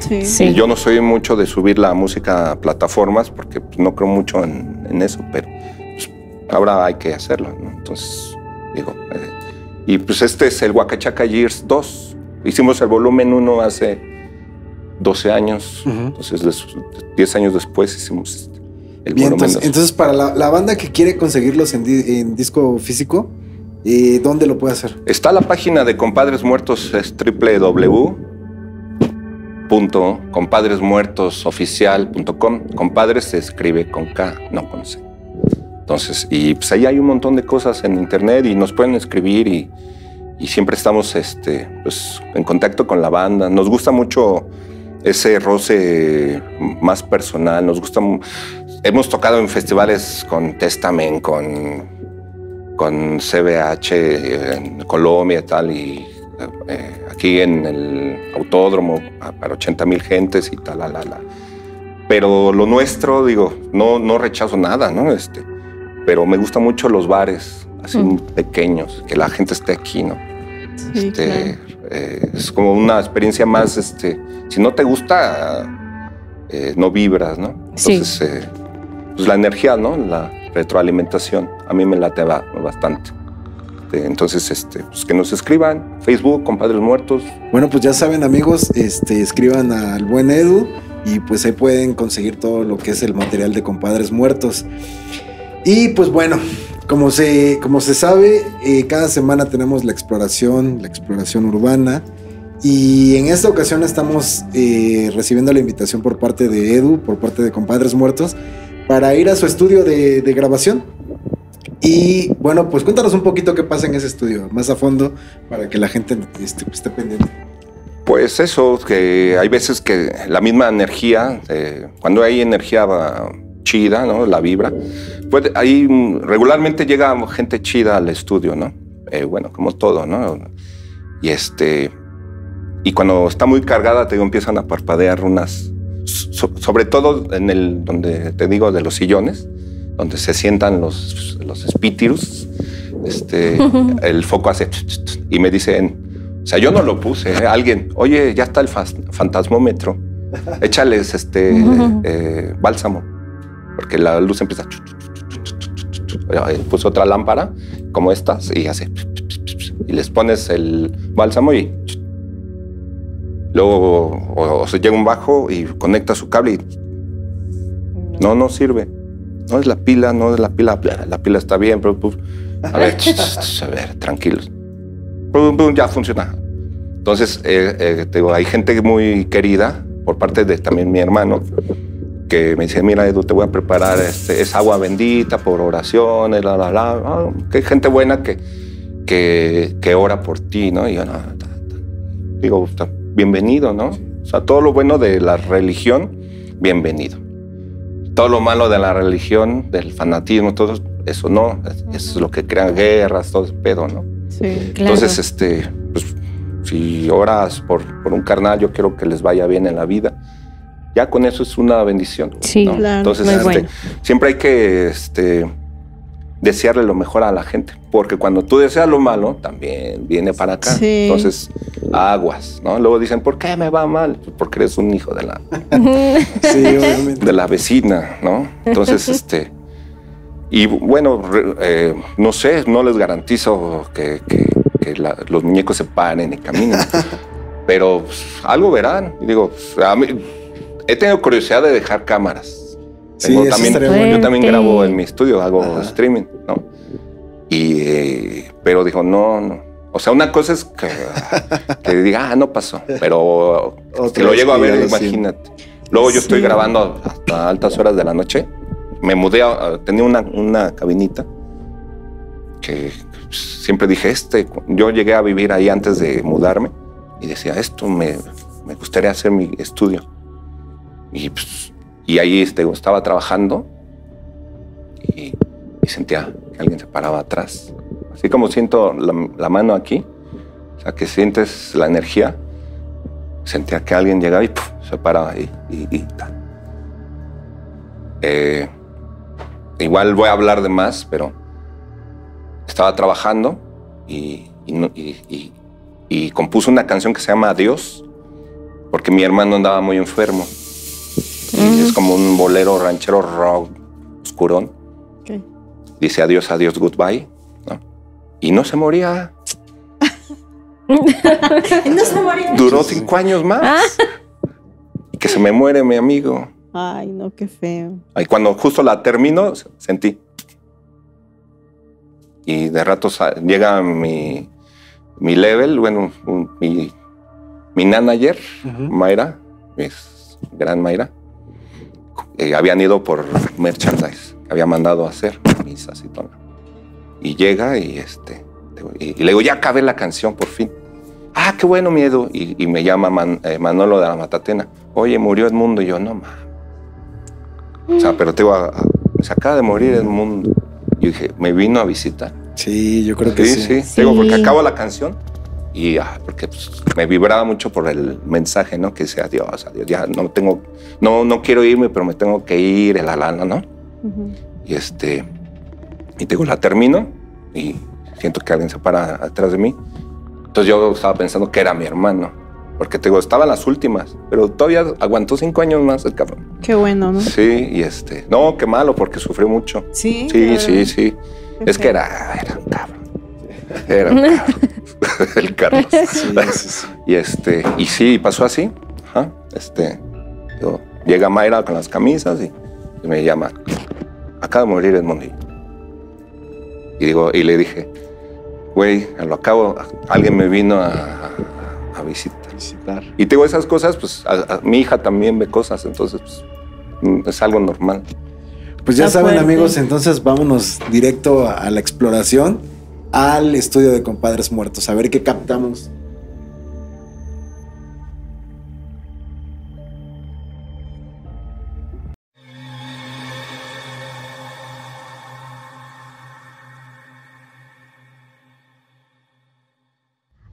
Sí. Sí. Y yo no soy mucho de subir la música a plataformas porque pues, no creo mucho en, en eso, pero pues, ahora hay que hacerlo, ¿no? Entonces, digo, eh, y pues este es el Huacachaca Years 2. Hicimos el volumen 1 hace 12 años, Ujú. entonces des- 10 años después hicimos este, el Bien, volumen entonces, 2. entonces para la, la banda que quiere conseguirlos en, di- en disco físico, eh, ¿dónde lo puede hacer? Está la página de Compadres Muertos, es www.compadresmuertosoficial.com. Compadres se escribe con K, no con C. Entonces, y pues ahí hay un montón de cosas en internet y nos pueden escribir y, y siempre estamos este, pues, en contacto con la banda. Nos gusta mucho ese roce más personal, nos gusta... Hemos tocado en festivales con Testament, con con CBH en Colombia y tal, y eh, aquí en el autódromo para 80 mil gentes y tal, la, la, la. Pero lo nuestro, digo, no, no rechazo nada, ¿no? Este, pero me gustan mucho los bares, así Mm. pequeños, que la gente esté aquí, ¿no? Sí, Este, claro. eh, es como una experiencia más, este, si no te gusta, eh, no vibras, ¿no? Sí. Entonces, eh, pues la energía, ¿no? La retroalimentación, a mí me late ba- bastante. Este, Entonces, este, pues que nos escriban, Facebook, Compadres Muertos, Bueno, pues ya saben, amigos, este, escriban al buen Edu y pues ahí pueden conseguir todo lo que es el material de Compadres Muertos. Y pues bueno, como se, como se sabe, eh, cada semana tenemos la exploración, la exploración urbana. Y en esta ocasión estamos eh, recibiendo la invitación por parte de Edu, por parte de Compadres Muertos, para ir a su estudio de, de grabación. Y bueno, pues cuéntanos un poquito qué pasa en ese estudio, más a fondo, para que la gente pues, esté pendiente. Pues eso, que hay veces que la misma energía, eh, cuando hay energía ah, chida, ¿no? La vibra, pues ahí regularmente llega gente chida al estudio, ¿no? Eh, bueno, como todo, ¿no? Y este, y cuando está muy cargada, te digo, empiezan a parpadear unas, so- sobre todo en el, donde te digo, de los sillones, donde se sientan los, los espíritus, este, <laughs> el foco hace, y me dicen, o sea, yo no lo puse, ¿eh? alguien, oye, ya está el fantasmómetro, échales este eh, bálsamo, porque la luz empieza. Eh, Puso otra lámpara como estas y hace. Y les pones el bálsamo y. Luego o, o se llega un bajo y conecta su cable y no, no sirve. No es la pila, no es la pila. La pila está bien, pero puf. a ver, <laughs> a ver, tranquilos. Ya funciona. Entonces, eh, eh, te digo, hay gente muy querida por parte de también mi hermano que me dice, mira Edu, te voy a preparar este, es agua bendita por oraciones, la, la, la. Ah, que hay gente buena que, que, que ora por ti, ¿no? Y yo, no, ta, ta. digo, bienvenido, ¿no? O sea, todo lo bueno de la religión, bienvenido. Todo lo malo de la religión, del fanatismo, todo eso no, es, es lo que crea guerras, todo ese pedo, ¿no? Sí. Claro. Entonces, este, pues, si oras por, por un carnal, yo quiero que les vaya bien en la vida. Ya con eso es una bendición. Sí, ¿no? claro, Entonces, muy este, bueno. siempre hay que este, desearle lo mejor a la gente, porque cuando tú deseas lo malo, también viene para acá. Sí. Entonces, aguas, ¿no? Luego dicen, ¿por qué me va mal? Pues Porque eres un hijo de la, <laughs> Sí, de la vecina, ¿no? Entonces, este. Y bueno, eh, no sé, no les garantizo que, que- que la- los muñecos se paren y caminen, pero pues, algo verán. Y digo, pues, a mí, he tenido curiosidad de dejar cámaras. Sí, Tengo eso también, bueno. yo también grabo en mi estudio, hago Ajá. streaming, ¿no? Y, eh, pero dijo, no, no. O sea, una cosa es que, <laughs> que diga, ah, no pasó, pero si lo llego a ver, imagínate. Luego yo estoy grabando hasta altas horas de la noche. Me mudé, a- tenía una, una cabinita que siempre dije, este, yo llegué a vivir ahí antes de mudarme y decía, esto me, me gustaría hacer mi estudio. Y, pues, y ahí este, estaba trabajando y, sentía que alguien se paraba atrás. Así como siento la, mano aquí, o sea, que sientes la energía, sentía que alguien llegaba y se paraba y, y tal. Eh, igual voy a hablar de más, pero estaba trabajando y- y compuso una canción que se llama Adiós, porque mi hermano andaba muy enfermo. Y es como un bolero ranchero rock oscurón. Dice adiós, adiós, goodbye. ¿no? Y no se moría. <laughs> No se moría. Duró cinco años más. Y que se me muere mi amigo. Ay, no, qué feo. Y cuando justo la termino, sentí. Y de rato llega mi, mi level, bueno, un- mi, mi manager, Mayra, es gran Mayra. Eh, habían ido por merchandise, que había mandado a hacer, misas y todo. Y llega y este, y, y le digo, ya acabé la canción por fin. Ah, qué bueno, miedo. Y, y me llama Man- eh, Manolo de la Matatena. Oye, murió Edmundo. Y yo, no, mames. O sea, pero te digo, a- a- se acaba de morir Edmundo. Yo dije, me vino a visitar. Sí, yo creo que Sí, sí. sí. Digo, porque Sí. acabo la canción y ah, porque pues, me vibraba mucho por el mensaje, ¿no? Que decía, adiós, adiós, ya no tengo, no, no quiero irme, pero me tengo que ir, el alana, ¿no? Y este, y digo, la termino y siento que alguien se para atrás de mí. Entonces yo estaba pensando que era mi hermano, porque te digo, estaba en las últimas, pero todavía aguantó cinco años más el cabrón. Qué bueno, ¿no? Sí, y este, no, qué malo, porque sufrió mucho. Sí. Sí, sí, sí. Es que era, era un cabrón. Era un cabrón. <laughs> el Carlos. <laughs> <laughs> Sí. Y este, y sí, pasó así. Ajá. Este, yo- llega Mayra con las camisas y, y me llama. Acaba de morir Edmundo. Y digo, y le dije, güey, a lo acabo, alguien me vino a, a visitar. Visitar. Y te digo esas cosas, pues a- a- mi hija también ve cosas, entonces pues, mm, es algo normal. Pues ya Está saben, fuerte. amigos, entonces vámonos directo a la exploración, al estudio de compadres muertos, a ver qué captamos.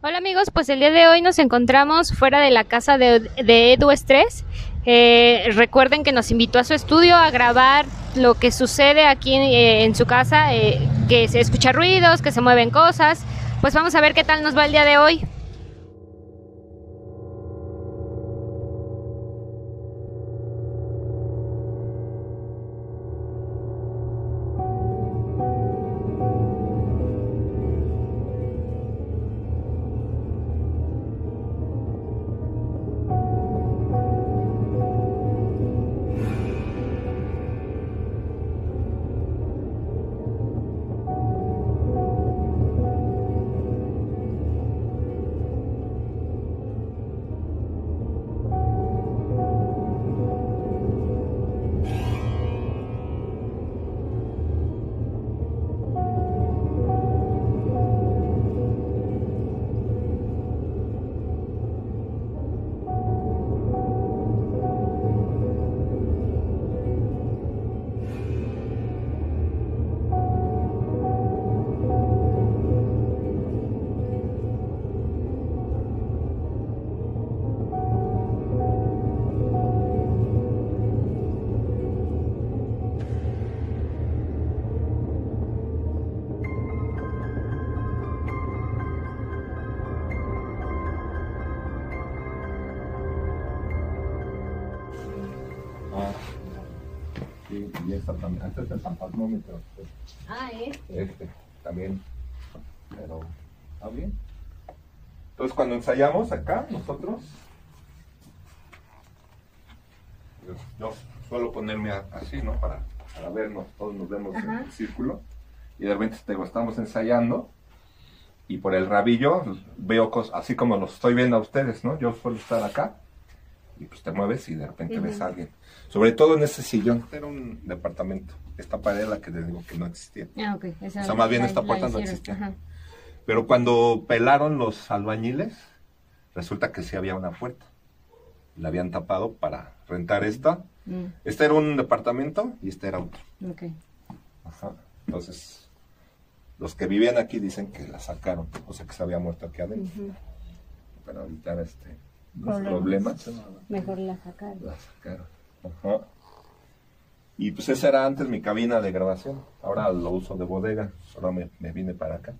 Hola amigos, pues el día de hoy nos encontramos fuera de la casa de, de Edu Estrés. Eh, recuerden que nos invitó a su estudio a grabar lo que sucede aquí eh, en su casa, eh, que se escucha ruidos, que se mueven cosas. Pues vamos a ver qué tal nos va el día de hoy. También. Este es el zampasmómetro. Ah, este. Este también. Pero está bien. Entonces cuando ensayamos acá, nosotros, yo, yo suelo ponerme a- así, ¿no? Para, para vernos, todos nos vemos en el círculo. Y de repente te digo, estamos ensayando y por el rabillo veo cosas, así como los estoy viendo a ustedes, ¿no? Yo suelo estar acá y pues te mueves y de repente ves a alguien. Sobre todo en ese sillón. Era un departamento. Esta pared la que les digo que no existía. Ah, ok. Esa O sea, más bien esta puerta no existía. ajá. Pero cuando pelaron los albañiles, resulta que sí había una puerta. La habían tapado para rentar esta. Mm, Este era un departamento y este era otro. ok. Ajá. Entonces, los que vivían aquí dicen que la sacaron, o sea que se había muerto aquí adentro. Ujú. Para evitar este, los Problemas. problemas, Mejor la sacaron. la sacaron. Ajá. Y pues esa era antes mi cabina de grabación. Ahora lo uso de bodega. Ahora me, me vine para acá.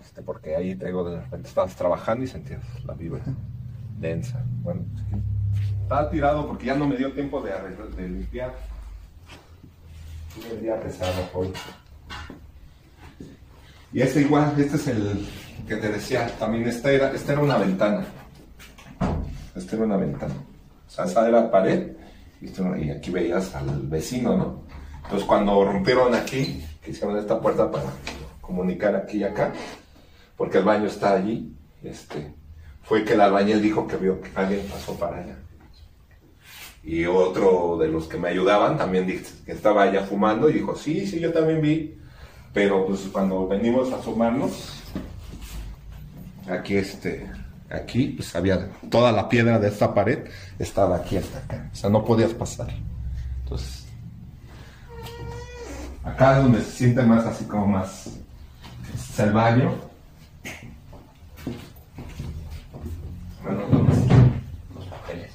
Este, porque ahí tengo de repente estabas trabajando y sentías la vibra densa. Bueno, pues, estaba tirado porque ya no me dio tiempo de, arreglar- de limpiar. Tuve el día pesado hoy. Y este igual, este es el que te decía, también esta era, esta era una ventana. Esta era una ventana. O sea, esa era pared y, aquí veías al vecino, ¿no? Entonces cuando rompieron aquí, que hicieron esta puerta para comunicar aquí y acá, porque el baño está allí, este, fue que el albañil dijo que vio que alguien pasó para allá. Y otro de los que me ayudaban también dijo que estaba allá fumando y dijo, sí, sí, yo también vi. Pero pues cuando venimos a asomarnos, aquí este, aquí pues había toda la piedra de esta pared estaba aquí hasta acá. O sea, no podías pasar. Entonces, acá es donde se siente más así como más baño. Bueno, ¿dónde están los papeles?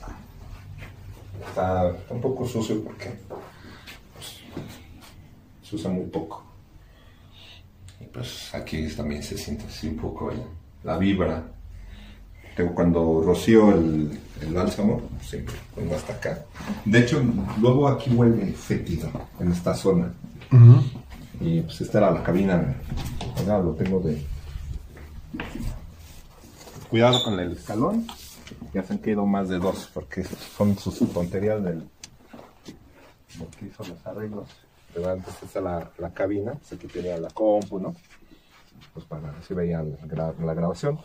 Está, un poco sucio porque pues, se usa muy poco. Y pues aquí también se siente así un poco la vibra. Tengo cuando rocío el, el bálsamo, siempre pongo hasta acá. De hecho, luego aquí huele fétido en esta zona. Y pues esta era la cabina. Lo tengo de. Cuidado con el escalón. Ya se han caído más de dos porque son sus tonterías del. del que hizo los arreglos. Pero antes esta la, la cabina, aquí tenía la compu, ¿no? Pues para si veían la, la grabación.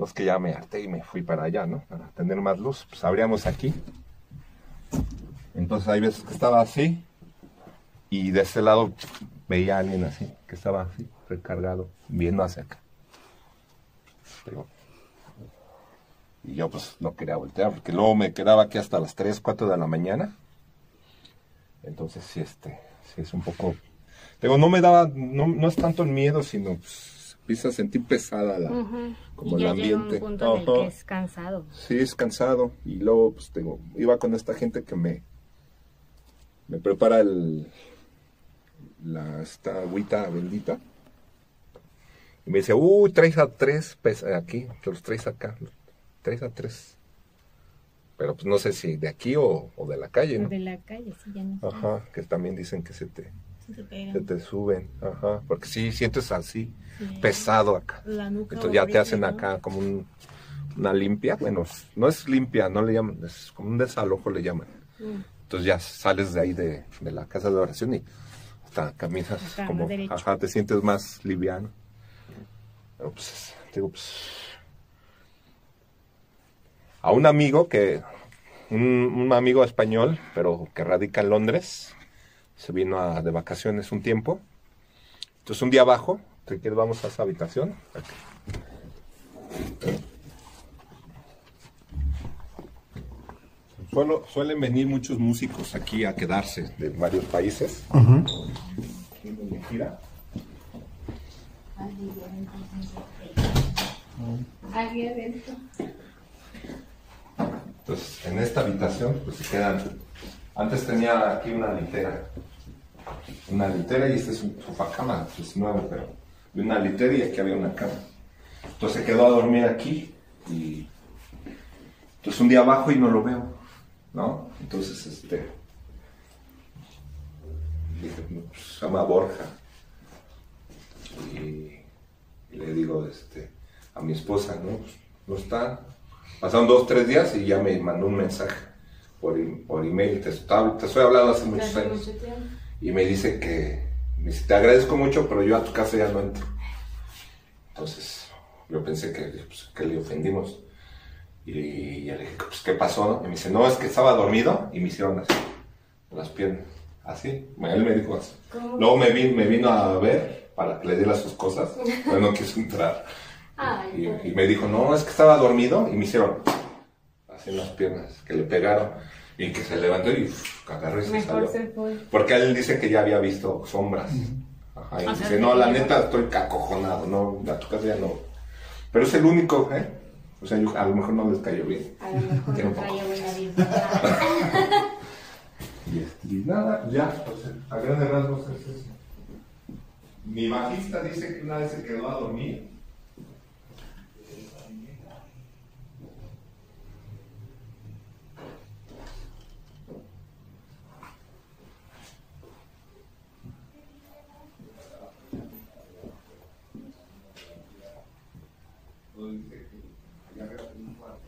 Los que ya me harté y me fui para allá, ¿no? Para tener más luz, pues abríamos aquí. Entonces hay veces que estaba así y de este lado veía a alguien así, que estaba así, recargado, viendo hacia acá. Y yo pues no quería voltear, porque luego me quedaba aquí hasta las 3, 4 de la mañana. Entonces sí, este, sí es un poco... Digo, no me daba, no, no es tanto el miedo, sino pues, empieza a sentir pesada la, como y el ambiente. un punto en el Ajá. que es cansado. Sí, es cansado. Y luego, pues, tengo, iba con esta gente que me, me prepara el, la, esta agüita bendita. Y me dice, uy, traes a tres aquí, te los traes acá, traes a tres. Pero pues no sé si de aquí o, o de la calle, ¿no? De la calle, sí, ya no sé. Ajá, que también dicen que se te, Se pegan. se te suben. Ajá, porque sí, sientes así, Sí. pesado acá. La nuca Entonces ya te hacen acá como un- una limpia. Bueno, no es limpia, no le llaman, es como un desalojo le llaman. Mm. Entonces ya sales de ahí de, de la casa de oración y hasta camisas Acá, como, ajá, te sientes más liviano. Pero pues, digo, pues, a un amigo que, un, un amigo español, pero que radica en Londres, se vino a- de vacaciones un tiempo. Entonces un día abajo, si quieres vamos a esa habitación. Aquí. Suelo- suelen venir muchos músicos aquí a quedarse de varios países. Vienen de gira. Entonces, en esta habitación, pues se quedan. Antes tenía aquí una litera. Una litera y este es un sofá es nuevo, pero. Y una litera y aquí había una cama. Entonces quedó a dormir aquí y. Entonces un día abajo y no lo veo, ¿no? Entonces, este. Dije, "No, pues, se llama Borja. Y, y le digo este, a mi esposa, no, pues, no está. Pasaron dos, tres días y ya me mandó un mensaje por, por email. Te, te estoy hablando hace muchos años. Y me dice que, me dice, te agradezco mucho, pero yo a tu casa ya no entro. Entonces, yo pensé que, pues, que le ofendimos. Y ya le dije, pues, ¿qué pasó? Y me dice, no, es que estaba dormido y me hicieron así, las piernas. Así, él me dijo así. Luego me, vi- me vino a ver para que le diera sus cosas, pero no quiso entrar. Y, y me dijo, no, es que estaba dormido y me hicieron así en las piernas, que le pegaron y que se levantó y uf, y se Mejor salió. se fue. Porque él dice que ya había visto sombras. Ajá, y O sea, dice, no, la neta estoy cacojonado, no, a tu casa ya no. Pero es el único, ¿eh? O sea, yo- a lo mejor no les cayó bien. A lo mejor <laughs> no. <laughs> Y, este, y nada, ya, pues, a grandes rasgos es eso. Mi bajista dice que una vez se quedó a dormir. Dice que allá arriba tenía un cuarto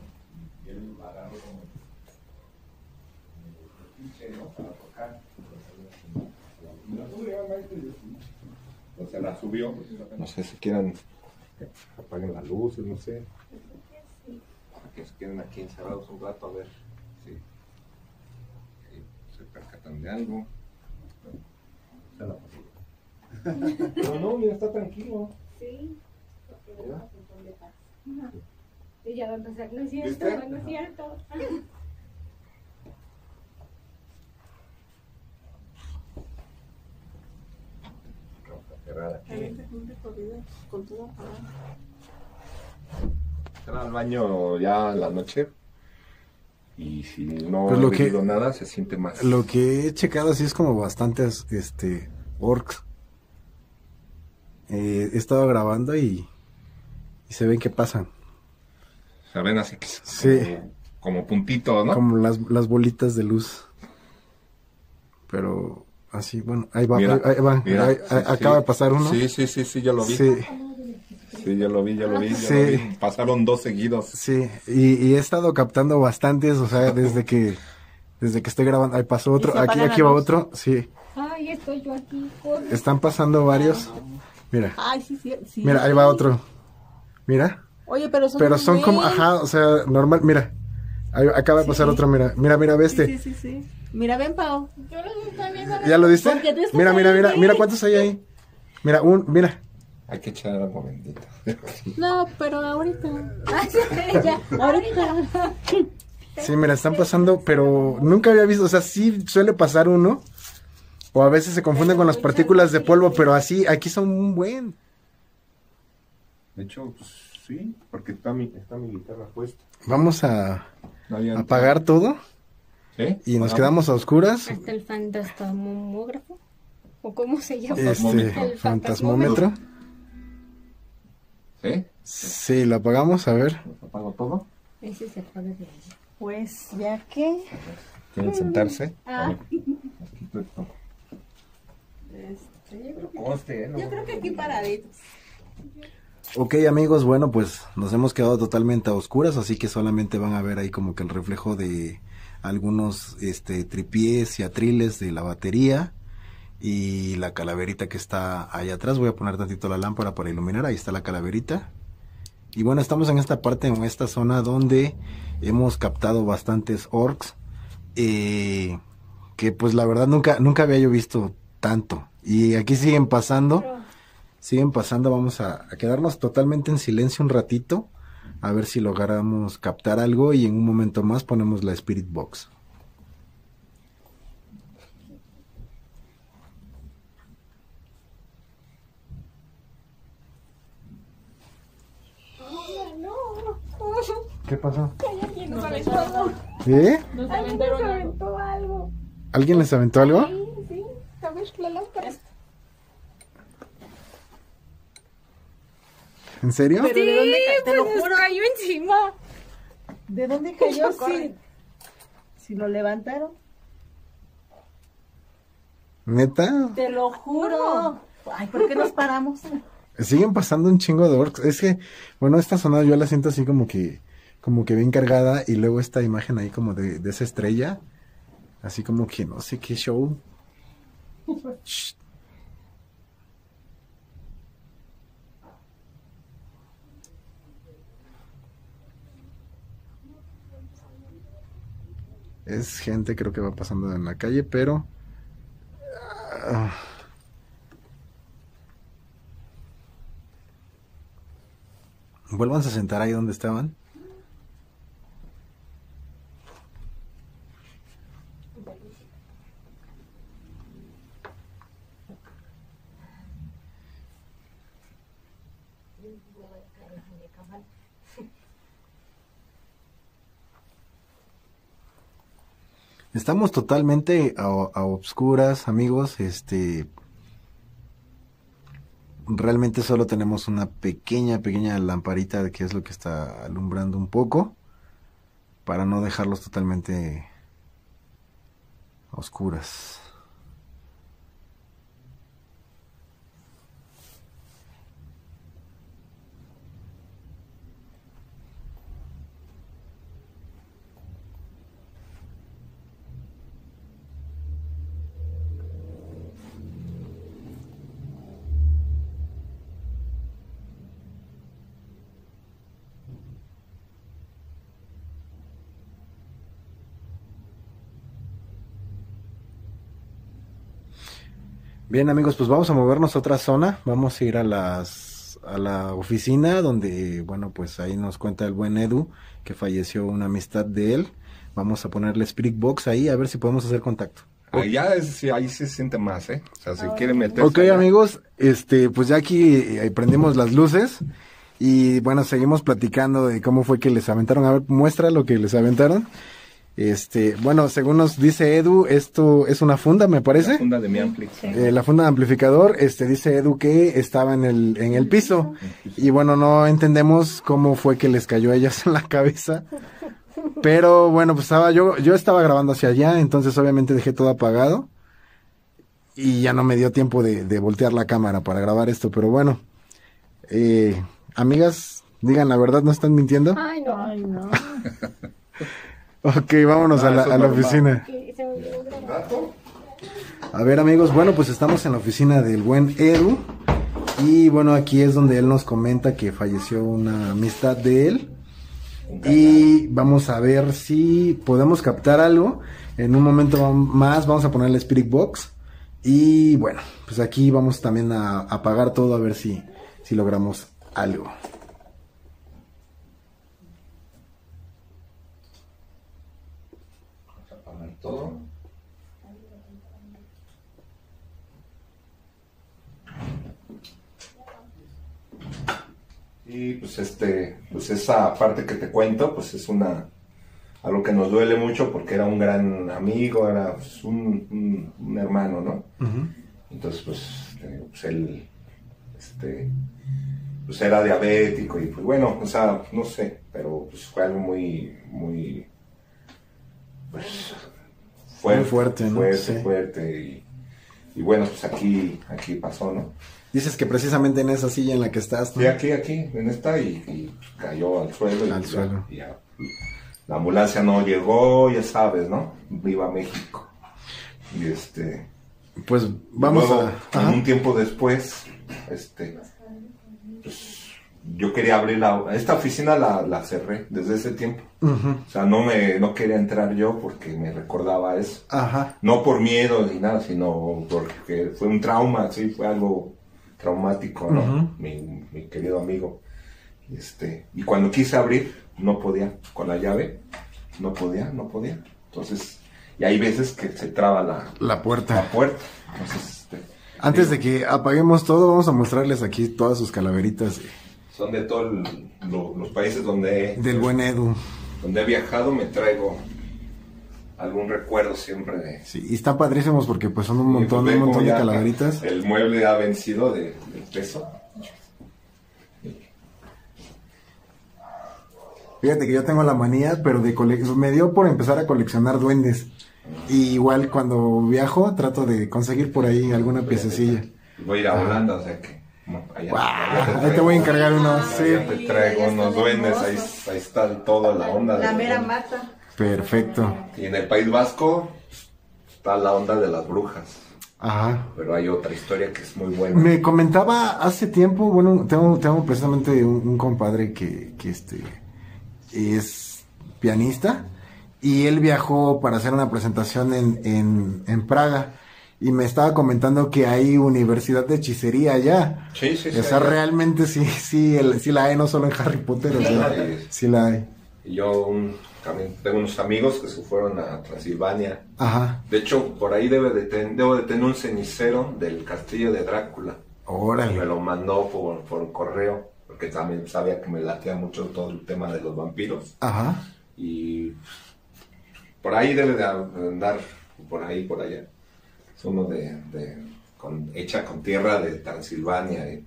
y él lo agarró como o sea, la subió. No sé si quieran que apaguen las luces, no sé. Que se queden aquí encerrados un rato a ver si, si se percatan de algo. Se la pasó. Pero no, mira, está tranquilo. Sí. Mira. Y ya va a empezar, no es cierto, ¿Viste? no es cierto. Vamos a cerrar aquí. Entrar al baño ya en la noche. Y si no Pues he lo que- nada, se siente más. Lo que he checado así es como bastantes este orcs. Eh, he estado grabando y, y se ven que pasan. Se ven así que Sí. como, como puntitos, ¿no? Como las, las bolitas de luz. Pero así, bueno, ahí va, Mira, ahí, ahí va. mira, Ahí- sí, ahí- sí. acaba de pasar uno. Sí, sí, sí, sí, ya lo vi. Sí, Sí, ya lo vi, ya lo vi, ya Sí. lo vi. Pasaron dos seguidos. sí. Y, y he estado captando bastantes, o sea, desde que desde que estoy grabando. Ahí pasó otro, aquí, aquí va otro. Sí, Ay, estoy yo aquí. corre. están pasando varios. Mira, Ay, sí, sí. sí. mira, ahí va otro. Mira. Oye, pero son Pero son como, ajá, o sea, normal, mira. Acaba de pasar Sí. otro, mira. Mira, mira, ve este. Sí, sí, sí, sí. Mira, ven, Pau. Yo lo estoy viendo. ¿Ya lo diste? Mira, mira, mira, mira cuántos hay ahí. Mira, un, mira. Hay que echar algo bendito. No, pero ahorita. <laughs> ya, Ahorita. Sí, mira, están pasando, pero nunca había visto, o sea, sí suele pasar uno. O a veces se confunden con las partículas de polvo, pero así, aquí son un buen. De hecho, pues sí, porque está mi, está mi guitarra puesta. Vamos a No había- apagar todo ¿Sí? y nos quedamos a oscuras. Hasta el fantasmógrafo. ¿O cómo se llama? Este, El fantasmómetro. ¿Sí? Sí, lo apagamos, a ver. ¿Apago todo? Ese se apaga de Pues, ya que. ¿Quieren sentarse? Ah. <laughs> Este, yo creo que, yo creo que aquí paraditos. Ok amigos, bueno pues nos hemos quedado totalmente a oscuras, así que solamente van a ver ahí como que el reflejo de algunos este tripiés y atriles de la batería y la calaverita que está ahí atrás. Voy a poner tantito la lámpara para iluminar, ahí está la calaverita. Y bueno, estamos en esta parte, en esta zona donde hemos captado bastantes orcs, eh, que pues la verdad nunca, nunca había yo visto tanto. Y aquí siguen pasando siguen pasando, vamos a, a quedarnos totalmente en silencio un ratito, a ver si logramos captar algo y en un momento más ponemos la Spirit Box. ¿Qué pasó? Nos aventó, ¿Eh? nos aventó algo. ¿Alguien les aventó algo? Sí, sí, a ver la lámpara. ¿En serio? Pero ¿de dónde ca- te lo pues juro. cayó encima. ¿De dónde <laughs> cayó? Si, si lo levantaron. ¿Neta? Te lo juro. Ay, ¿por qué nos paramos? Siguen pasando un chingo de orcs. Es que, bueno, esta zona yo la siento así como que, como que bien cargada y luego esta imagen ahí como de, de esa estrella. Así como que no sé qué show. <laughs> Es gente creo que va pasando en la calle, pero... ah, Vuelvan a sentar ahí donde estaban. Estamos totalmente a, a obscuras, amigos. Este. Realmente solo tenemos una pequeña, pequeña lamparita que es lo que está alumbrando un poco. Para no dejarlos totalmente oscuras. Bien amigos, pues vamos a movernos a otra zona, vamos a ir a las a la oficina donde, bueno, pues ahí nos cuenta el buen Edu que falleció una amistad de él. Vamos a ponerle Spirit Box ahí a ver si podemos hacer contacto. Ahí ya es- ahí se siente más, ¿eh? O sea, si quieren meterse. Ok allá. amigos, este, pues ya aquí eh, prendimos las luces y bueno, seguimos platicando de cómo fue que les aventaron. A ver, muestra lo que les aventaron. Este, bueno, según nos dice Edu, esto es una funda, me parece. La funda de mi ampli. Eh, la funda de amplificador, este dice Edu que estaba en el, en el piso. Y bueno, no entendemos cómo fue que les cayó a ellas en la cabeza. Pero bueno, pues estaba yo, yo estaba grabando hacia allá, entonces obviamente dejé todo apagado. Y ya no me dio tiempo de, de voltear la cámara para grabar esto, pero bueno. Eh, amigas, digan la verdad, ¿no están mintiendo? Ay, no. Ay, no. <laughs> Ok, vámonos Ah, a la, a la oficina. A ver amigos, bueno pues estamos en la oficina del buen Edu y bueno aquí es donde él nos comenta que falleció una amistad de él y vamos a ver si podemos captar algo. En un momento más vamos a ponerle Spirit Box y bueno pues aquí vamos también a apagar todo a ver si, si logramos algo. Vamos a apagar todo. Y pues este, pues esa parte que te cuento, pues es una algo que nos duele mucho porque era un gran amigo, era pues, un, un- un hermano, ¿no? Entonces, pues, eh, pues él, este, pues era diabético y pues bueno, o sea, no sé, pero pues fue algo muy, muy, pues, fuerte, Muy fuerte, ¿no? fuerte, Sí. fuerte y, y bueno, pues aquí, aquí pasó, ¿no? Dices que precisamente en esa silla en la que estás, ¿no? Sí, aquí, aquí, en esta y, y, cayó al suelo. y Al ya- suelo. y ya, la ambulancia no llegó, ya sabes, ¿no? Viva México. Y este, Pues vamos Luego, a... Un tiempo después, este, pues, yo quería abrir la, esta oficina la, la cerré desde ese tiempo. O sea, no me, no quería entrar yo porque me recordaba eso. Ajá. No por miedo ni nada, sino porque fue un trauma, sí, fue algo traumático, ¿no? Mi, mi querido amigo. Este, y cuando quise abrir, no podía, con la llave, no podía, no podía. Entonces, y hay veces que se traba la, La puerta. la puerta. Entonces, este, Antes de que apaguemos todo, vamos a mostrarles aquí todas sus calaveritas son de todos los países donde he, del buen Edu. donde he viajado, me traigo algún recuerdo siempre de... Sí, y están padrísimos porque pues son un montón, un montón de calaveritas. El mueble ha vencido de, del peso. Fíjate que yo tengo la manía, pero de cole- me dio por empezar a coleccionar duendes. Y igual cuando viajo trato de conseguir por ahí alguna piececilla. Voy a ir a Holanda, o sea que. allá- allá ahí te voy a encargar unos, sí. te traigo unos duendes, ahí, ahí está toda la onda. La mera mata. Perfecto. Y en el País Vasco está la onda de las brujas. Ajá. Pero hay otra historia que es muy buena. Me comentaba hace tiempo, bueno, tengo, tengo precisamente un, un compadre que, que este es pianista y él viajó para hacer una presentación en, en, en Praga y me estaba comentando que hay universidad de hechicería allá. Sí, sí, sí. o sea, realmente sí, sí, el- sí la hay, no solo en Harry Potter, o sea, Sí. la hay. Y yo un- también tengo unos amigos que se fueron a Transilvania. Ajá, De hecho, por ahí debe de ten- debo de tener un cenicero del castillo de Drácula. Me órale. lo mandó por, por correo, porque también sabía que me latía mucho todo el tema de los vampiros. Ajá. Y por ahí debe de andar, por ahí, por allá. Es uno de, de- con, hecha con tierra de Transilvania. y,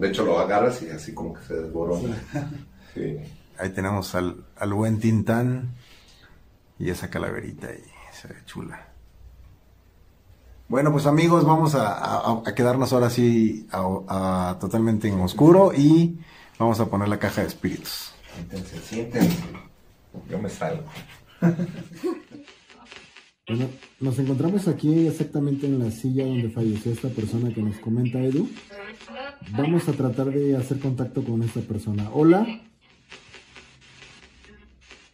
de hecho, lo agarras y así como que se desborona. Sí. <laughs> Ahí tenemos al, al buen Tintán y esa calaverita ahí, se ve chula. Bueno, pues amigos, vamos a, a- a quedarnos ahora sí a- a- totalmente en oscuro y vamos a poner la caja de espíritus. Siéntense, siéntense. Yo me salgo. <laughs> Bueno, nos encontramos aquí exactamente en la silla donde falleció esta persona que nos comenta Edu. Vamos a tratar de hacer contacto con esta persona. Hola.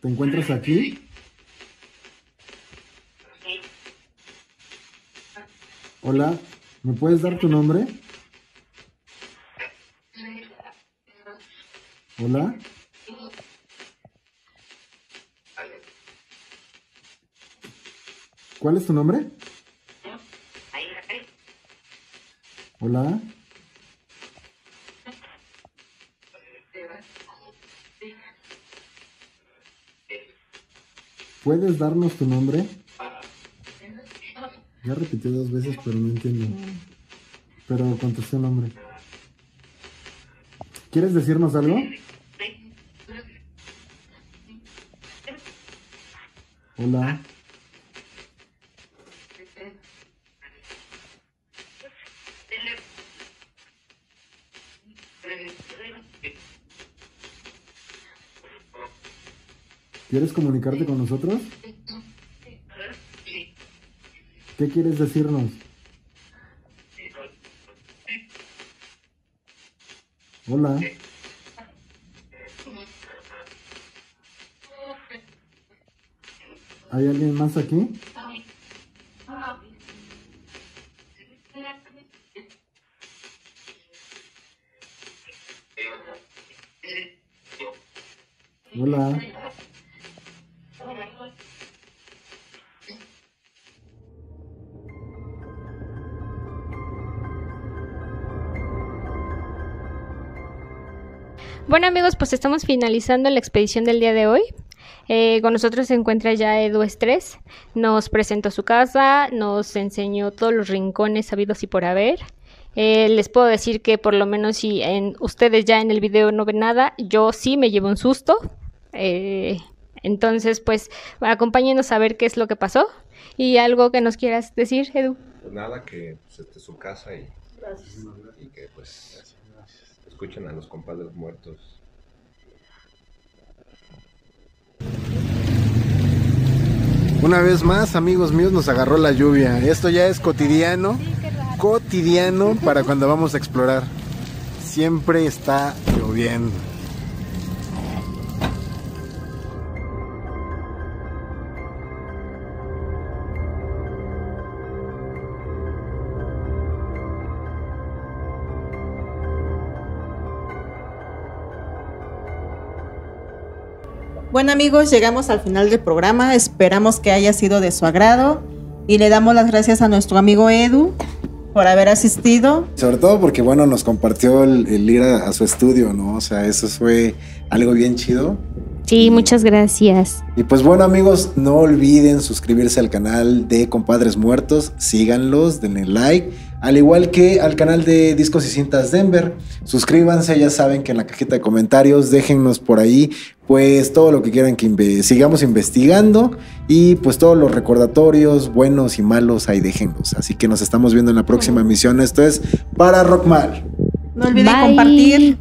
¿Te encuentras aquí? Hola, ¿me puedes dar tu nombre? Hola. ¿Cuál es tu nombre? Hola. ¿Puedes darnos tu nombre? Ya repetí dos veces, pero no entiendo. Pero contesté el nombre. ¿Quieres decirnos algo? Hola. ¿Quieres comunicarte con nosotros? ¿Qué quieres decirnos? Hola. ¿Hay alguien más aquí? Hola. Bueno amigos, pues estamos finalizando la expedición del día de hoy. Eh, con nosotros se encuentra ya Edu Estrés. Nos presentó su casa, nos enseñó todos los rincones habidos y por haber. Eh, les puedo decir que por lo menos si en, ustedes ya en el video no ven nada, yo sí me llevo un susto. Eh, entonces, pues acompáñenos a ver qué es lo que pasó. Y algo que nos quieras decir, Edu. Nada, que pues, esta es su casa y, y que pues escuchen a los compadres muertos. Una vez más, amigos míos, nos agarró la lluvia. Esto ya es cotidiano, cotidiano para cuando vamos a explorar. Siempre está lloviendo. Bueno amigos, llegamos al final del programa. Esperamos que haya sido de su agrado y le damos las gracias a nuestro amigo Edu por haber asistido. Sobre todo porque, bueno, nos compartió el, el ir a, a su estudio, ¿no? O sea, eso fue algo bien chido. Sí, muchas gracias. Y pues bueno amigos, no olviden suscribirse al canal de Compadres Muertos, síganlos, denle like, al igual que al canal de Discos y Cintas Denver. Suscríbanse, ya saben que en la cajita de comentarios déjennos por ahí pues todo lo que quieran que inve- sigamos investigando y pues todos los recordatorios buenos y malos ahí déjenlos. Así que nos estamos viendo en la próxima emisión. Esto es para Rockmal. No olviden Bye. compartir.